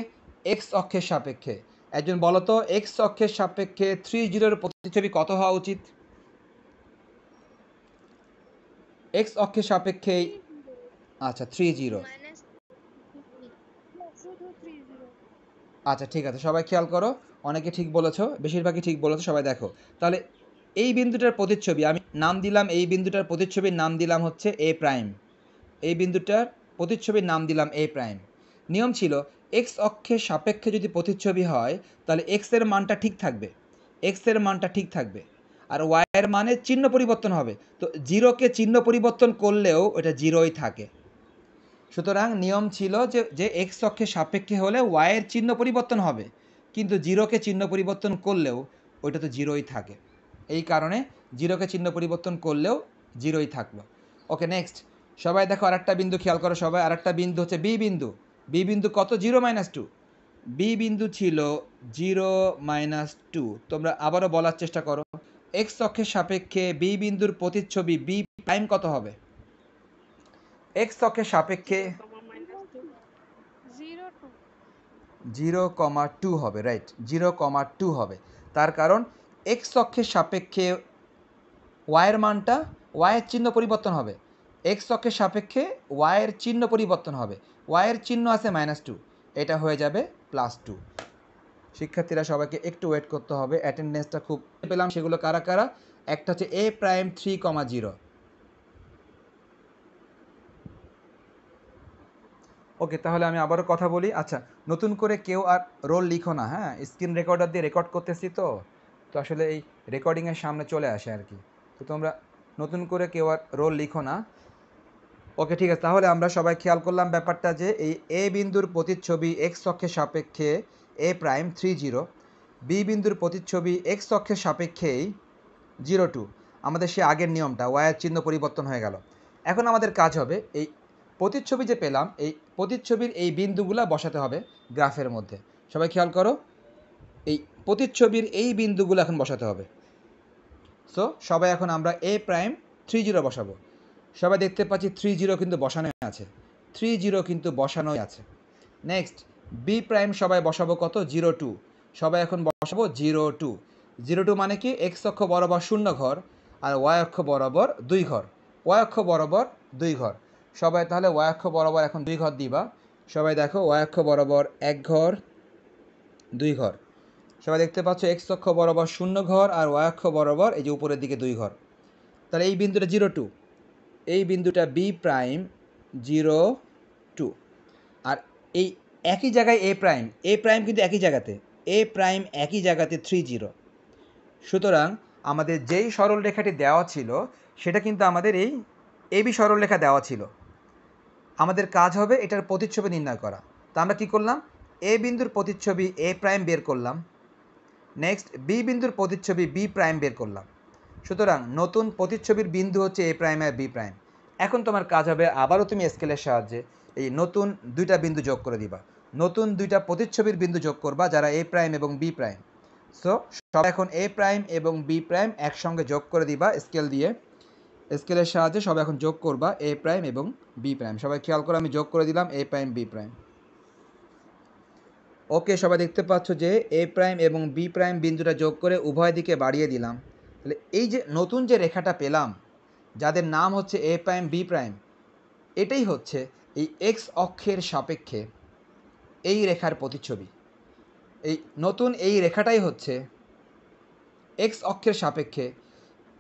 এক্স অক্ষের সাপেক্ষে। একজন বলো তো এক্স অক্ষের সাপেক্ষে থ্রি জিরোর প্রতিচ্ছবি কত হওয়া উচিত? এক্স অক্ষের সাপেক্ষে আচ্ছা থ্রি জিরো আচ্ছা ঠিক আছে, সবাই খেয়াল করো, অনেকে ঠিক বলেছ, বেশিরভাগই ঠিক বলেছ, সবাই দেখো। তাহলে এই বিন্দুটার প্রতিচ্ছবি, আমি নাম দিলাম, এই বিন্দুটার প্রতিচ্ছবির নাম দিলাম হচ্ছে এ প্রাইম এই বিন্দুটার প্রতিচ্ছবির নাম দিলাম এ প্রাইম নিয়ম ছিল এক্স অক্ষের সাপেক্ষে যদি প্রতিচ্ছবি হয়, তাহলে এক্সের মানটা ঠিক থাকবে। এক্সের মানটা ঠিক থাকবে। আর ওয়াইয়ের মানে চিহ্ন পরিবর্তন হবে। তো জিরোকে চিহ্ন পরিবর্তন করলেও ওটা জিরোই থাকে। সুতরাং নিয়ম ছিল যে যে এক্স অক্ষের সাপেক্ষে হলে ওয়াইয়ের চিহ্ন পরিবর্তন হবে। কিন্তু জিরোকে চিহ্ন পরিবর্তন করলেও ওইটা তো জিরোই থাকে। এই কারণে জিরোকে চিহ্ন পরিবর্তন করলেও জিরোই থাকল। ওকে নেক্সট সবাই দেখো আরেকটা বিন্দু খেয়াল করো সবাই। আরেকটা বিন্দু হচ্ছে বি বিন্দু। বি বিন্দু কত? জিরো মাইনাস টু বি বিন্দু ছিল জিরো মাইনাস টু তোমরা আবারও বলার চেষ্টা করো। এক্স অক্ষের সাপেক্ষে বি বিন্দুর প্রতিচ্ছবি বি প্রাইম কত হবে? এক্স অক্ষের সাপেক্ষে জিরো কমা টু হবে রাইট জিরো কমা টু হবে। তার কারণ এক্স অক্ষের সাপেক্ষে ওয়াইয়ের মানটা ওয়াইয়ের চিহ্ন পরিবর্তন হবে। এক্স অক্ষের সাপেক্ষে ওয়াইয়ের চিহ্ন পরিবর্তন হবে। ওয়াইয়ের চিহ্ন আছে মাইনাস টু এটা হয়ে যাবে প্লাস টু শিক্ষার্থীরা সবাইকে একটু ওয়েট করতে হবে। অ্যাটেন্ডেন্সটা খুব পেলাম। সেগুলো কারা কারা? একটা হচ্ছে A prime three comma zero okay তাহলে আমি আবারও কথা বলি। আচ্ছা নতুন করে কেউ আর রোল লিখো না হ্যাঁ? স্ক্রিন রেকর্ডার দিয়ে রেকর্ড করতেছি তো? তো আসলে এই রেকর্ডিংয়ের সামনে চলে আসে আর কি। তো তোমরা নতুন করে কেউ আর রোল লিখো না। ওকে ঠিক আছে। তাহলে আমরা সবাই খেয়াল করলাম ব্যাপারটা যে এই এ বিন্দুর প্রতিচ্ছবি এক্স অক্ষের সাপেক্ষে A prime three zero B বিন্দুর প্রতিচ্ছবি এক্স অক্ষের সাপেক্ষেই জিরো টু আমাদের সে আগের নিয়মটা ওয়ার চিহ্ন পরিবর্তন হয়ে গেল। এখন আমাদের কাজ হবে এই প্রতিচ্ছবি যে পেলাম, এই প্রতিচ্ছবির এই বিন্দুগুলা বসাতে হবে গ্রাফের মধ্যে। সবাই খেয়াল করো, এই প্রতিচ্ছবির এই বিন্দুগুলো এখন বসাতে হবে। সো সবাই এখন আমরা এ প্রাইম থ্রি জিরো বসাবো। সবাই দেখতে পাচ্ছি থ্রি জিরো কিন্তু বসানো আছে। থ্রি জিরো কিন্তু বসানোই আছে। নেক্সট বি প্রাইম সবাই বসাবো কত? Zero two. সবাই এখন বসাবো জিরো টু। জিরো টু মানে কি? এক্স অক্ষ বরাবর শূন্য ঘর আর ওয়াই অক্ষ বরাবর দুই ঘর। ওয়াই অক্ষ বরাবর দুই ঘর। সবাই তাহলে ওয়াই অক্ষ বরাবর এখন দুই ঘর দিবা। সবাই দেখো ওয়াই অক্ষ বরাবর এক ঘর, দুই ঘর। সবাই দেখতে পাচ্ছ এক্স অক্ষ বরাবর শূন্য ঘর আর ওয়াই অক্ষ বরাবর এই যে উপরের দিকে দুই ঘর। তাহলে এই বিন্দুটা জিরো টু। এই বিন্দুটা বি প্রাইম জিরো টু। আর এই একই জায়গায় এ প্রাইম এ প্রাইম কিন্তু একই জায়গাতে এ প্রাইম একই জায়গাতে থ্রি জিরো সুতরাং আমাদের যেই সরলরেখাটি দেওয়া ছিল, সেটা কিন্তু আমাদের এই এবি সরলরেখা দেওয়া ছিল। আমাদের কাজ হবে এটার প্রতিচ্ছবি নির্ণয় করা। তা আমরা কি করলাম? এ বিন্দুর প্রতিচ্ছবি এ প্রাইম বের করলাম। নেক্সট বি বিন্দুর প্রতিচ্ছবি বি প্রাইম বের করলাম। সুতরাং নতুন প্রতিচ্ছবির বিন্দু হচ্ছে এ প্রাইম আর বি প্রাইম এখন তোমার কাজ হবে, আবারও তুমি স্কেলের সাহায্যে এই নতুন দুইটা বিন্দু যোগ করে দিবা। নতুন দুইটা প্রতিচ্ছবির বিন্দু যোগ করবা যারা এ প্রাইম এবং বি প্রাইম সো সব এখন এ প্রাইম এবং বি প্রাইম একসঙ্গে যোগ করে দিবা স্কেল দিয়ে। স্কেলের সাহায্যে সবাই এখন যোগ করবা এ প্রাইম এবং বি প্রাইম সবাই খেয়াল করে আমি যোগ করে দিলাম A prime B prime okay সবাই দেখতে পাচ্ছ যে এ প্রাইম এবং বি প্রাইম বিন্দুটা যোগ করে উভয় দিকে বাড়িয়ে দিলাম। তাহলে এই যে নতুন যে রেখাটা পেলাম, যাদের নাম হচ্ছে এ প্রাইম বি প্রাইম এটাই হচ্ছে এই এক্স অক্ষের সাপেক্ষে এই রেখার প্রতিচ্ছবি। এই নতুন এই রেখাটাই হচ্ছে এক্স অক্ষের সাপেক্ষে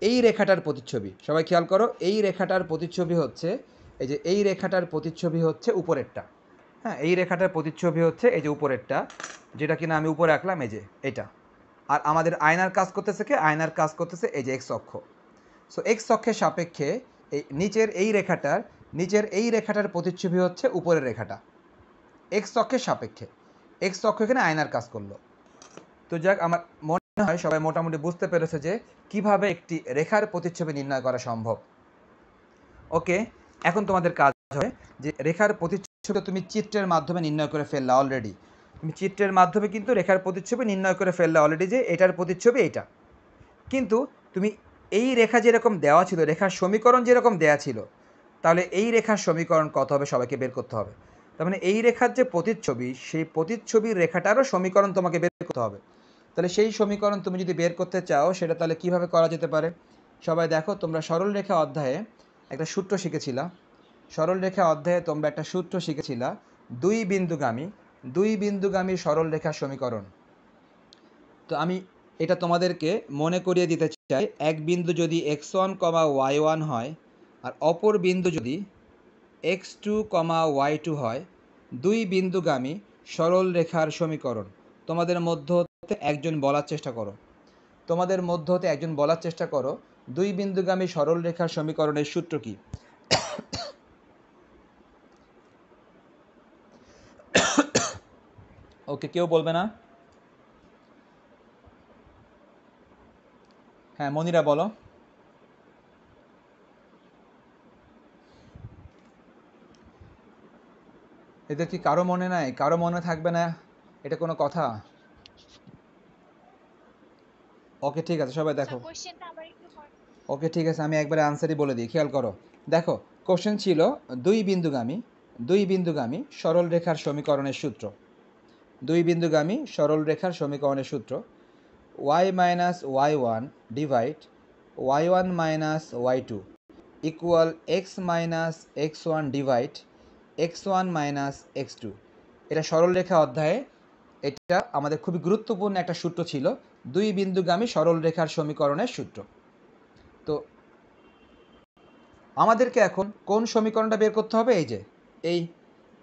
এই রেখাটার প্রতিচ্ছবি। সবাই খেয়াল করো, এই রেখাটার প্রতিচ্ছবি হচ্ছে, এই যে এই রেখাটার প্রতিচ্ছবি হচ্ছে উপরেরটা। হ্যাঁ এই রেখাটার প্রতিচ্ছবি হচ্ছে এই যে উপরেরটা, যেটা কিনা আমি উপরে রাখলাম এই যে এটা। আর আমাদের আয়নার কাজ করতেছে কে? আয়নার কাজ করতেছে এই যে এক্স অক্ষ। সো এক্স অক্ষের সাপেক্ষে এই নিচের এই রেখাটার নিচের এই রেখাটার প্রতিচ্ছবি হচ্ছে উপরের রেখাটা। এক্স অক্ষের সাপেক্ষে। এক্স অক্ষ এখানে আয়নার কাজ করল। তো যাক, আমার মনে হয় সবাই মোটামুটি বুঝতে পেরেছে যে কীভাবে একটি রেখার প্রতিচ্ছবি নির্ণয় করা সম্ভব। ওকে এখন তোমাদের কাজ হবে যে রেখার প্রতিচ্ছবি তুমি চিত্রের মাধ্যমে নির্ণয় করে ফেললা অলরেডি তুমি চিত্রের মাধ্যমে কিন্তু রেখার প্রতিচ্ছবি নির্ণয় করে ফেললা অলরেডি যে এটার প্রতিচ্ছবি এটা কিন্তু তুমি এই রেখা যেরকম দেওয়া ছিল, রেখার সমীকরণ যেরকম দেওয়া ছিল তাহলে এই রেখার সমীকরণ কত হবে সবাইকে বের করতে হবে। তার মানে এই রেখার যে প্রতিচ্ছবি, সেই প্রতিচ্ছবির রেখাটারও সমীকরণ তোমাকে বের করতে হবে। তাহলে সেই সমীকরণ তুমি যদি বের করতে চাও, সেটা তাহলে কীভাবে করা যেতে পারে? সবাই দেখো, তোমরা সরল রেখা অধ্যায়ে একটা সূত্র শিখেছিলা। সরল রেখা অধ্যায়ে তোমরা একটা সূত্র শিখেছিলা, দুই বিন্দুগামী দুই বিন্দুগামী সরল রেখার সমীকরণ। তো আমি এটা তোমাদেরকে মনে করিয়ে দিতে চাই, এক বিন্দু যদি x one comma y one হয় আর অপর বিন্দু যদি x two comma y two হয়, দুই বিন্দুগামী সরল রেখার সমীকরণ। তোমাদের মধ্য হতে একজন বলার চেষ্টা করো। তোমাদের মধ্য হতে একজন বলার চেষ্টা করো, দুই বিন্দুগামী সরল রেখার সমীকরণের সূত্র কি? ওকে, কেউ বলবে না? হ্যাঁ মনিরা বলো। এদের কি কারও মনে নাই? কারও মনে থাকবে না? এটা কোনো কথা? ওকে ঠিক আছে সবাই দেখো। কর- ওকে ঠিক আছে আমি একবারে আনসারই বলে দিই খেয়াল করো। দেখো কোশ্চেন ছিল দুই বিন্দুগামী দুই বিন্দুগামী সরল রেখার সমীকরণের সূত্র। দুই বিন্দুগামী সরল রেখার সমীকরণের সূত্র। Y minus y one divide y one minus y two equal x minus x one divide x one minus x two. এটা সরল রেখা অধ্যায়ে। এটা আমাদের খুবই গুরুত্বপূর্ণ একটা সূত্র ছিল। দুই বিন্দুগামী সরল রেখার সমীকরণের সূত্র। তো আমাদেরকে এখন কোন সমীকরণটা বের করতে হবে? এই যে, এই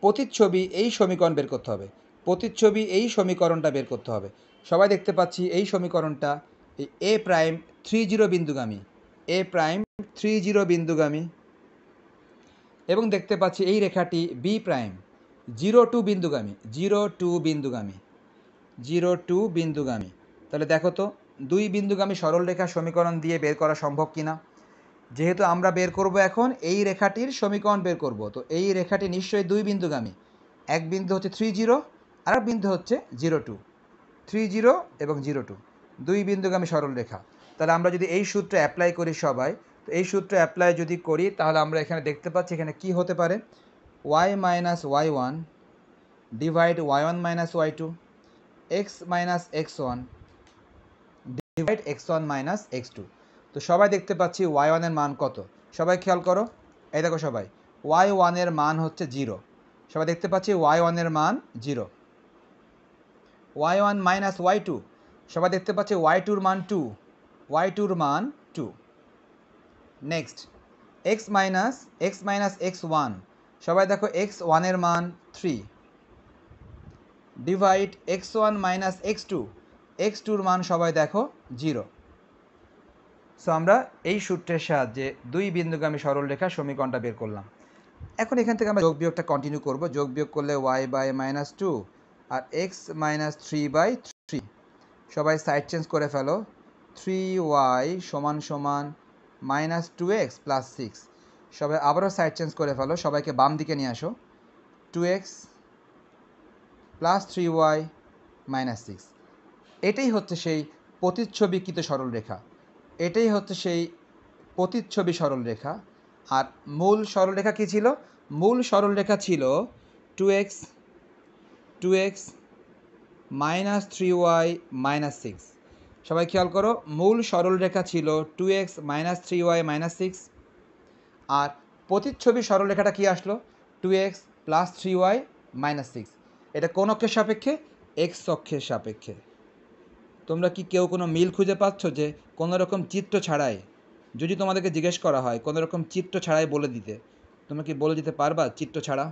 প্রতিচ্ছবি এই সমীকরণ বের করতে হবে। প্রতিচ্ছবি এই সমীকরণটা বের করতে হবে। সবাই দেখতে পাচ্ছি এই সমীকরণটা এ প্রাইম থ্রি জিরো বিন্দুগামী। এ প্রাইম থ্রি জিরো বিন্দুগামী। এবং দেখতে পাচ্ছি এই রেখাটি বি প্রাইম জিরো টু বিন্দুগামী জিরো টু বিন্দুগামী জিরো টু বিন্দুগামী। তাহলে দেখো তো, দুই বিন্দুগামী সরল রেখার সমীকরণ দিয়ে বের করা সম্ভব কিনা? যেহেতু আমরা বের করব এখন, এই রেখাটির সমীকরণ বের করব। তো এই রেখাটি নিশ্চয়ই দুই বিন্দুগামী। এক বিন্দু হচ্ছে থ্রি জিরো আর এক বিন্দু হচ্ছে জিরো টু থ্রি জিরো এবং জিরো টু দুই বিন্দুগামী সরল রেখা। তাহলে আমরা যদি এই সূত্র অ্যাপ্লাই করি সবাই তো এই সূত্র অ্যাপ্লাই যদি করি, তাহলে আমরা এখানে দেখতে পাচ্ছি এখানে কি হতে পারে? Y minus y one divide y one minus y two x minus x one divide x one minus x two তো সবাই দেখতে পাচ্ছি ওয়াই ওয়ানের মান কত? সবাই খেয়াল করো। এই দেখো সবাই ওয়াই ওয়ানের মান হচ্ছে জিরো সবাই দেখতে পাচ্ছি ওয়াই ওয়ানের মান zero y one minus y two সবাই দেখতে পাচ্ছি ওয়াই টুর মান টু ওয়াই টুর মান two next x minus x minus x one সবাই দেখো এক্স ওয়ানের মান three divide x one minus x two x টুর মান সবাই দেখো জিরো সো আমরা এই সূত্রের সাহায্যে দুই বিন্দুগামী সরল রেখার সমীকরণটা বের করলাম। এখন এখান থেকে আমরা যোগ বিয়োগটা কন্টিনিউ করব। যোগ বিয়োগ করলে y by minus two R x minus three by three সবাই সাইড চেঞ্জ করে ফেলো। থ্রি ওয়াই সমান সমান minus two x plus six সবাই আবারও সাইড চেঞ্জ করে ফেলো, সবাইকে বাম দিকে নিয়ে আসো। Two x plus three y minus six এটাই হচ্ছে সেই প্রতিচ্ছবিকৃত সরল রেখা। এটাই হচ্ছে সেই প্রতিচ্ছবি সরলরেখা আর মূল সরলরেখা কী ছিল? মূল সরলরেখা ছিল two x two x minus three y minus six সবাই খেয়াল করো, মূল সরলরেখা ছিল two x minus three y minus six আর প্রতিচ্ছবি সরলরেখাটা কি আসলো? Two x plus three y minus six এটা কোন অক্ষের সাপেক্ষে? এক্স অক্ষের সাপেক্ষে। তোমরা কি কেউ কোনো মিল খুঁজে পাচ্ছ যে কোনো রকম চিত্র ছাড়াই? যদি তোমাদেরকে জিজ্ঞেস করা হয় কোনো রকম চিত্র ছাড়াই বলে দিতে, তোমরা কি বলে দিতে পারবা চিত্র ছাড়া?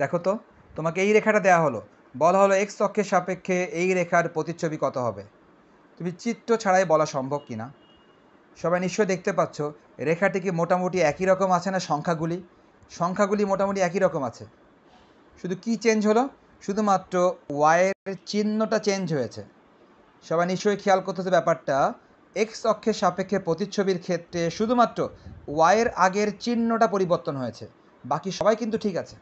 দেখো তো, তোমাকে এই রেখাটা দেওয়া হলো। বলা হলো এক্স অক্ষের সাপেক্ষে এই রেখার প্রতিচ্ছবি কত হবে? তুমি চিত্র ছাড়াই বলা সম্ভব কি না সবাই নিশ্চয়ই দেখতে পাচ্ছ, রেখাটি কি মোটামুটি একই রকম আছে না সংখ্যাগুলি? সংখ্যাগুলি মোটামুটি একই রকম আছে। শুধু কি চেঞ্জ হলো? শুধুমাত্র ওয়াইয়ের চিহ্নটা চেঞ্জ হয়েছে। সবাই নিশ্চয়ই খেয়াল করতেছে ব্যাপারটা এক্স অক্ষের সাপেক্ষে প্রতিচ্ছবির ক্ষেত্রে শুধুমাত্র ওয়াইয়ের আগের চিহ্নটা পরিবর্তন হয়েছে। বাকি সবাই কিন্তু ঠিক আছে।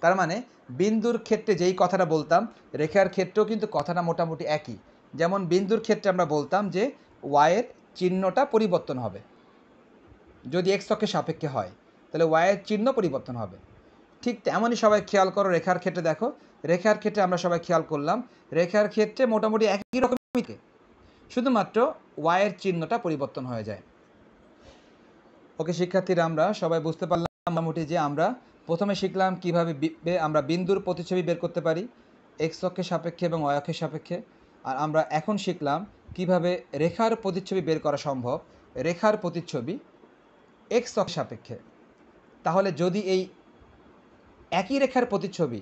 তার মানে বিন্দুর ক্ষেত্রে যেই কথাটা বলতাম, রেখার ক্ষেত্রেও কিন্তু কথাটা মোটামুটি একই। যেমন বিন্দুর ক্ষেত্রে আমরা বলতাম যে ওয়াইয়ের চিহ্নটা পরিবর্তন হবে। যদি এক্স অক্ষের সাপেক্ষে হয়, তাহলে ওয়াইয়ের চিহ্ন পরিবর্তন হবে। ঠিক তেমনই সবাই খেয়াল করো রেখার ক্ষেত্রে দেখো, রেখার ক্ষেত্রে আমরা সবাই খেয়াল করলাম, রেখার ক্ষেত্রে মোটামুটি একই রকমই। শুধুমাত্র ওয়াইয়ের চিহ্নটা পরিবর্তন হয়ে যায়। ওকে, শিক্ষার্থীরা, আমরা সবাই বুঝতে পারলাম মোটামুটি যে আমরা প্রথমে শিখলাম কীভাবে আমরা বিন্দুর প্রতিচ্ছবি বের করতে পারি এক্স অক্ষের সাপেক্ষে এবং ওয়াই অক্ষের সাপেক্ষে। আর আমরা এখন শিখলাম কীভাবে রেখার প্রতিচ্ছবি বের করা সম্ভব, রেখার প্রতিচ্ছবি এক্স অক্ষের সাপেক্ষে। তাহলে যদি এই একই রেখার প্রতিচ্ছবি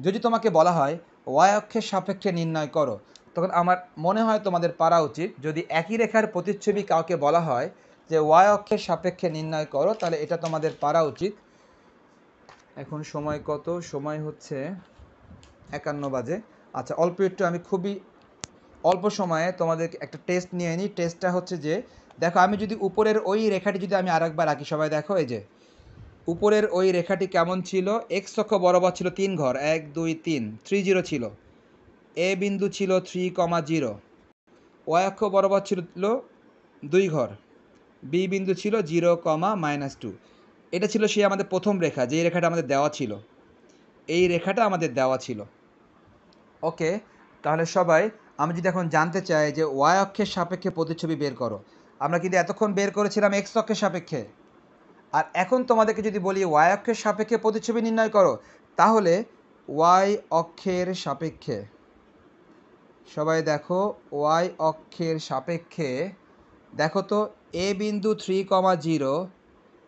যদি তোমাকে বলা হয় ওয়াই অক্ষের সাপেক্ষে নির্ণয় করো, তখন আমার মনে হয় তোমাদের পারা উচিত যদি একই রেখার প্রতিচ্ছবি কাউকে বলা হয় যে ওয়াই অক্ষের সাপেক্ষে নির্ণয় করো, তাহলে এটা তোমাদের পারা উচিত। এখন সময় কত? সময় হচ্ছে একান্ন বাজে। আচ্ছা অল্প একটু আমি খুবই অল্প সময়ে তোমাদের একটা টেস্ট নিয়ে নিই। টেস্টটা হচ্ছে যে, দেখো, আমি যদি উপরের ওই রেখাটি যদি আমি আরেকবার আঁকি, সবাই দেখো, এই যে, উপরের ওই রেখাটি কেমন ছিল? এক্স অক্ষ বরাবর ছিল তিন ঘর, এক, দুই, তিন থ্রি জিরো ছিল। এ বিন্দু ছিল থ্রি কমা জিরো ওয়াই অক্ষ বরাবর ছিল দুই ঘর বি বিন্দু ছিল জিরো কমা মাইনাস টু এটা ছিল সেই আমাদের প্রথম রেখা, যেই রেখাটা আমাদের দেওয়া ছিল। এই রেখাটা আমাদের দেওয়া ছিল। ওকে, তাহলে সবাই, আমি যদি এখন জানতে চাই যে ওয়াই অক্ষের সাপেক্ষে প্রতিচ্ছবি বের করো। আমরা কিন্তু এতক্ষণ বের করেছিলাম এক্স অক্ষের সাপেক্ষে। আর এখন তোমাদেরকে যদি বলি ওয়াই অক্ষের সাপেক্ষে প্রতিচ্ছবি নির্ণয় করো, তাহলে ওয়াই অক্ষের সাপেক্ষে, সবাই দেখো, ওয়াই অক্ষের সাপেক্ষে, দেখো তো, এ বিন্দু থ্রি কমা জিরো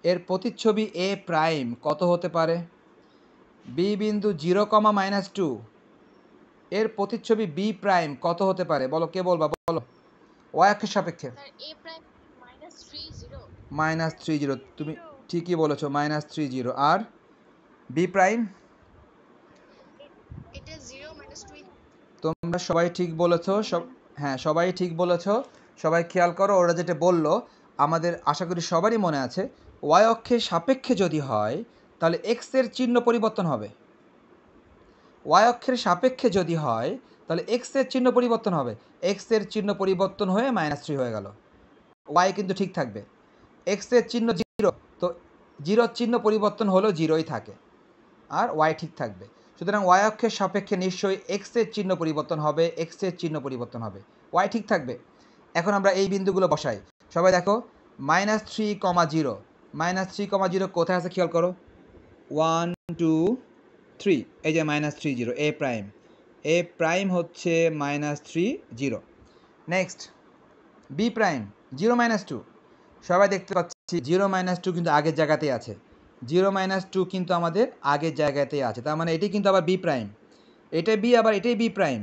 এর প্রতিচ্ছবি এ প্রাইম কত হতে পারে? বি বিন্দু জিরো কমা মাইনাস টু। এর প্রতিচ্ছবি বি প্রাইম কত হতে পারে? বলো কে বলবা? বলো। ওয়াই অক্ষের সাপেক্ষে। মাইনাস থ্রি জিরো তুমি ঠিকই বলেছ মাইনাস থ্রি জিরো আর বি প্রাইম তোমরা সবাই ঠিক বলেছ সব হ্যাঁ সবাই ঠিক বলেছ। সবাই খেয়াল করো ওরা যেটা বলল আমাদের আশা করি সবারই মনে আছে ওয়াই অক্ষের সাপেক্ষে যদি হয়, তাহলে এক্সের চিহ্ন পরিবর্তন হবে। ওয়াই অক্ষের সাপেক্ষে যদি হয়, তাহলে এক্সের চিহ্ন পরিবর্তন হবে। এক্সের চিহ্ন পরিবর্তন হয়ে মাইনাস থ্রি হয়ে গেল। ওয়াই কিন্তু ঠিক থাকবে। এক্সের চিহ্ন জিরো তো জিরোর চিহ্ন পরিবর্তন হলেও জিরোই থাকে। আর ওয়াই ঠিক থাকবে। সুতরাং ওয়াই অক্ষের সাপেক্ষে নিশ্চয়ই এক্সের চিহ্ন পরিবর্তন হবে এক্সের চিহ্ন পরিবর্তন হবে। ওয়াই ঠিক থাকবে। এখন আমরা এই বিন্দুগুলো বসাই। সবাই দেখো minus three comma zero minus three comma zero কোথায় আছে খেয়াল করো? One, two, three. এই যে minus three zero, A prime. A prime হচ্ছে minus three zero. Next, B prime, zero minus two. সবাই দেখতে পাচ্ছি, জিরো মাইনাস টু কিন্তু আগের জায়গাতেই আছে। জিরো মাইনাস টু কিন্তু আমাদের আগের জায়গাতেই আছে। তার মানে এটি কিন্তু আবার বি প্রাইম। এটাই বি, আবার এটাই বি প্রাইম।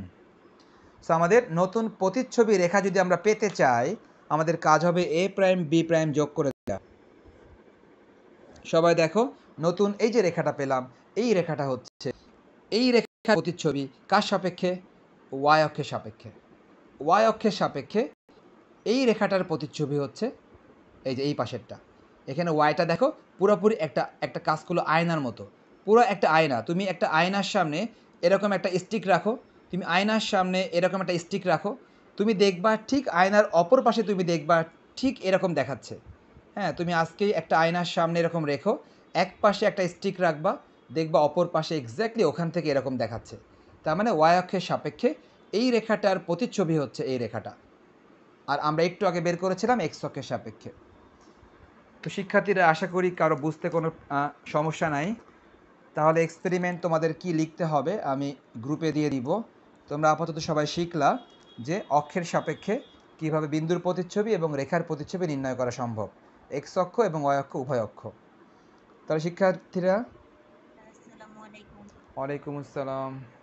সো আমাদের নতুন প্রতিচ্ছবি রেখা যদি আমরা পেতে চাই, আমাদের কাজ হবে এ প্রাইম, বি প্রাইম যোগ করে সবাই দেখো, নতুন এই যে রেখাটা পেলাম, এই রেখাটা হচ্ছে, এই রেখা প্রতিচ্ছবি কার সাপেক্ষে? ওয়াই অক্ষের সাপেক্ষে। ওয়াই অক্ষের সাপেক্ষে এই রেখাটার প্রতিচ্ছবি হচ্ছে এই যে এই পাশেরটা। এখানে ওয়াইটা দেখো, পুরোপুরি একটা একটা কাজ করল আয়নার মতো। পুরো একটা আয়না, তুমি একটা আয়নার সামনে এরকম একটা স্টিক রাখো, তুমি আয়নার সামনে এরকম একটা স্টিক রাখো, তুমি দেখবা ঠিক আয়নার অপর পাশে তুমি দেখবা ঠিক এরকম দেখাচ্ছে। হ্যাঁ তুমি আজকেই একটা আয়নার সামনে এরকম রেখো। এক পাশে একটা স্টিক রাখবা, দেখবা অপর পাশে এক্স্যাক্টলি ওখান থেকে এরকম দেখাচ্ছে। তার মানে ওয়াই অক্ষের সাপেক্ষে এই রেখাটার প্রতিচ্ছবি হচ্ছে এই রেখাটা। আর আমরা একটু আগে বের করেছিলাম এক্স অক্ষের সাপেক্ষে। তো শিক্ষার্থীরা, আশা করি কারও বুঝতে কোনো সমস্যা নাই। তাহলে এক্সপেরিমেন্ট তোমাদের কি লিখতে হবে আমি গ্রুপে দিয়ে দিব। তোমরা আপাতত সবাই শিখলা যে অক্ষের সাপেক্ষে কীভাবে বিন্দুর প্রতিচ্ছবি এবং রেখার প্রতিচ্ছবি নির্ণয় করা সম্ভব। এক্স অক্ষ এবং ওয়াই অক্ষ উভয় অক্ষ। তাহলে শিক্ষার্থীরা? ওয়ালাইকুম আসসালাম।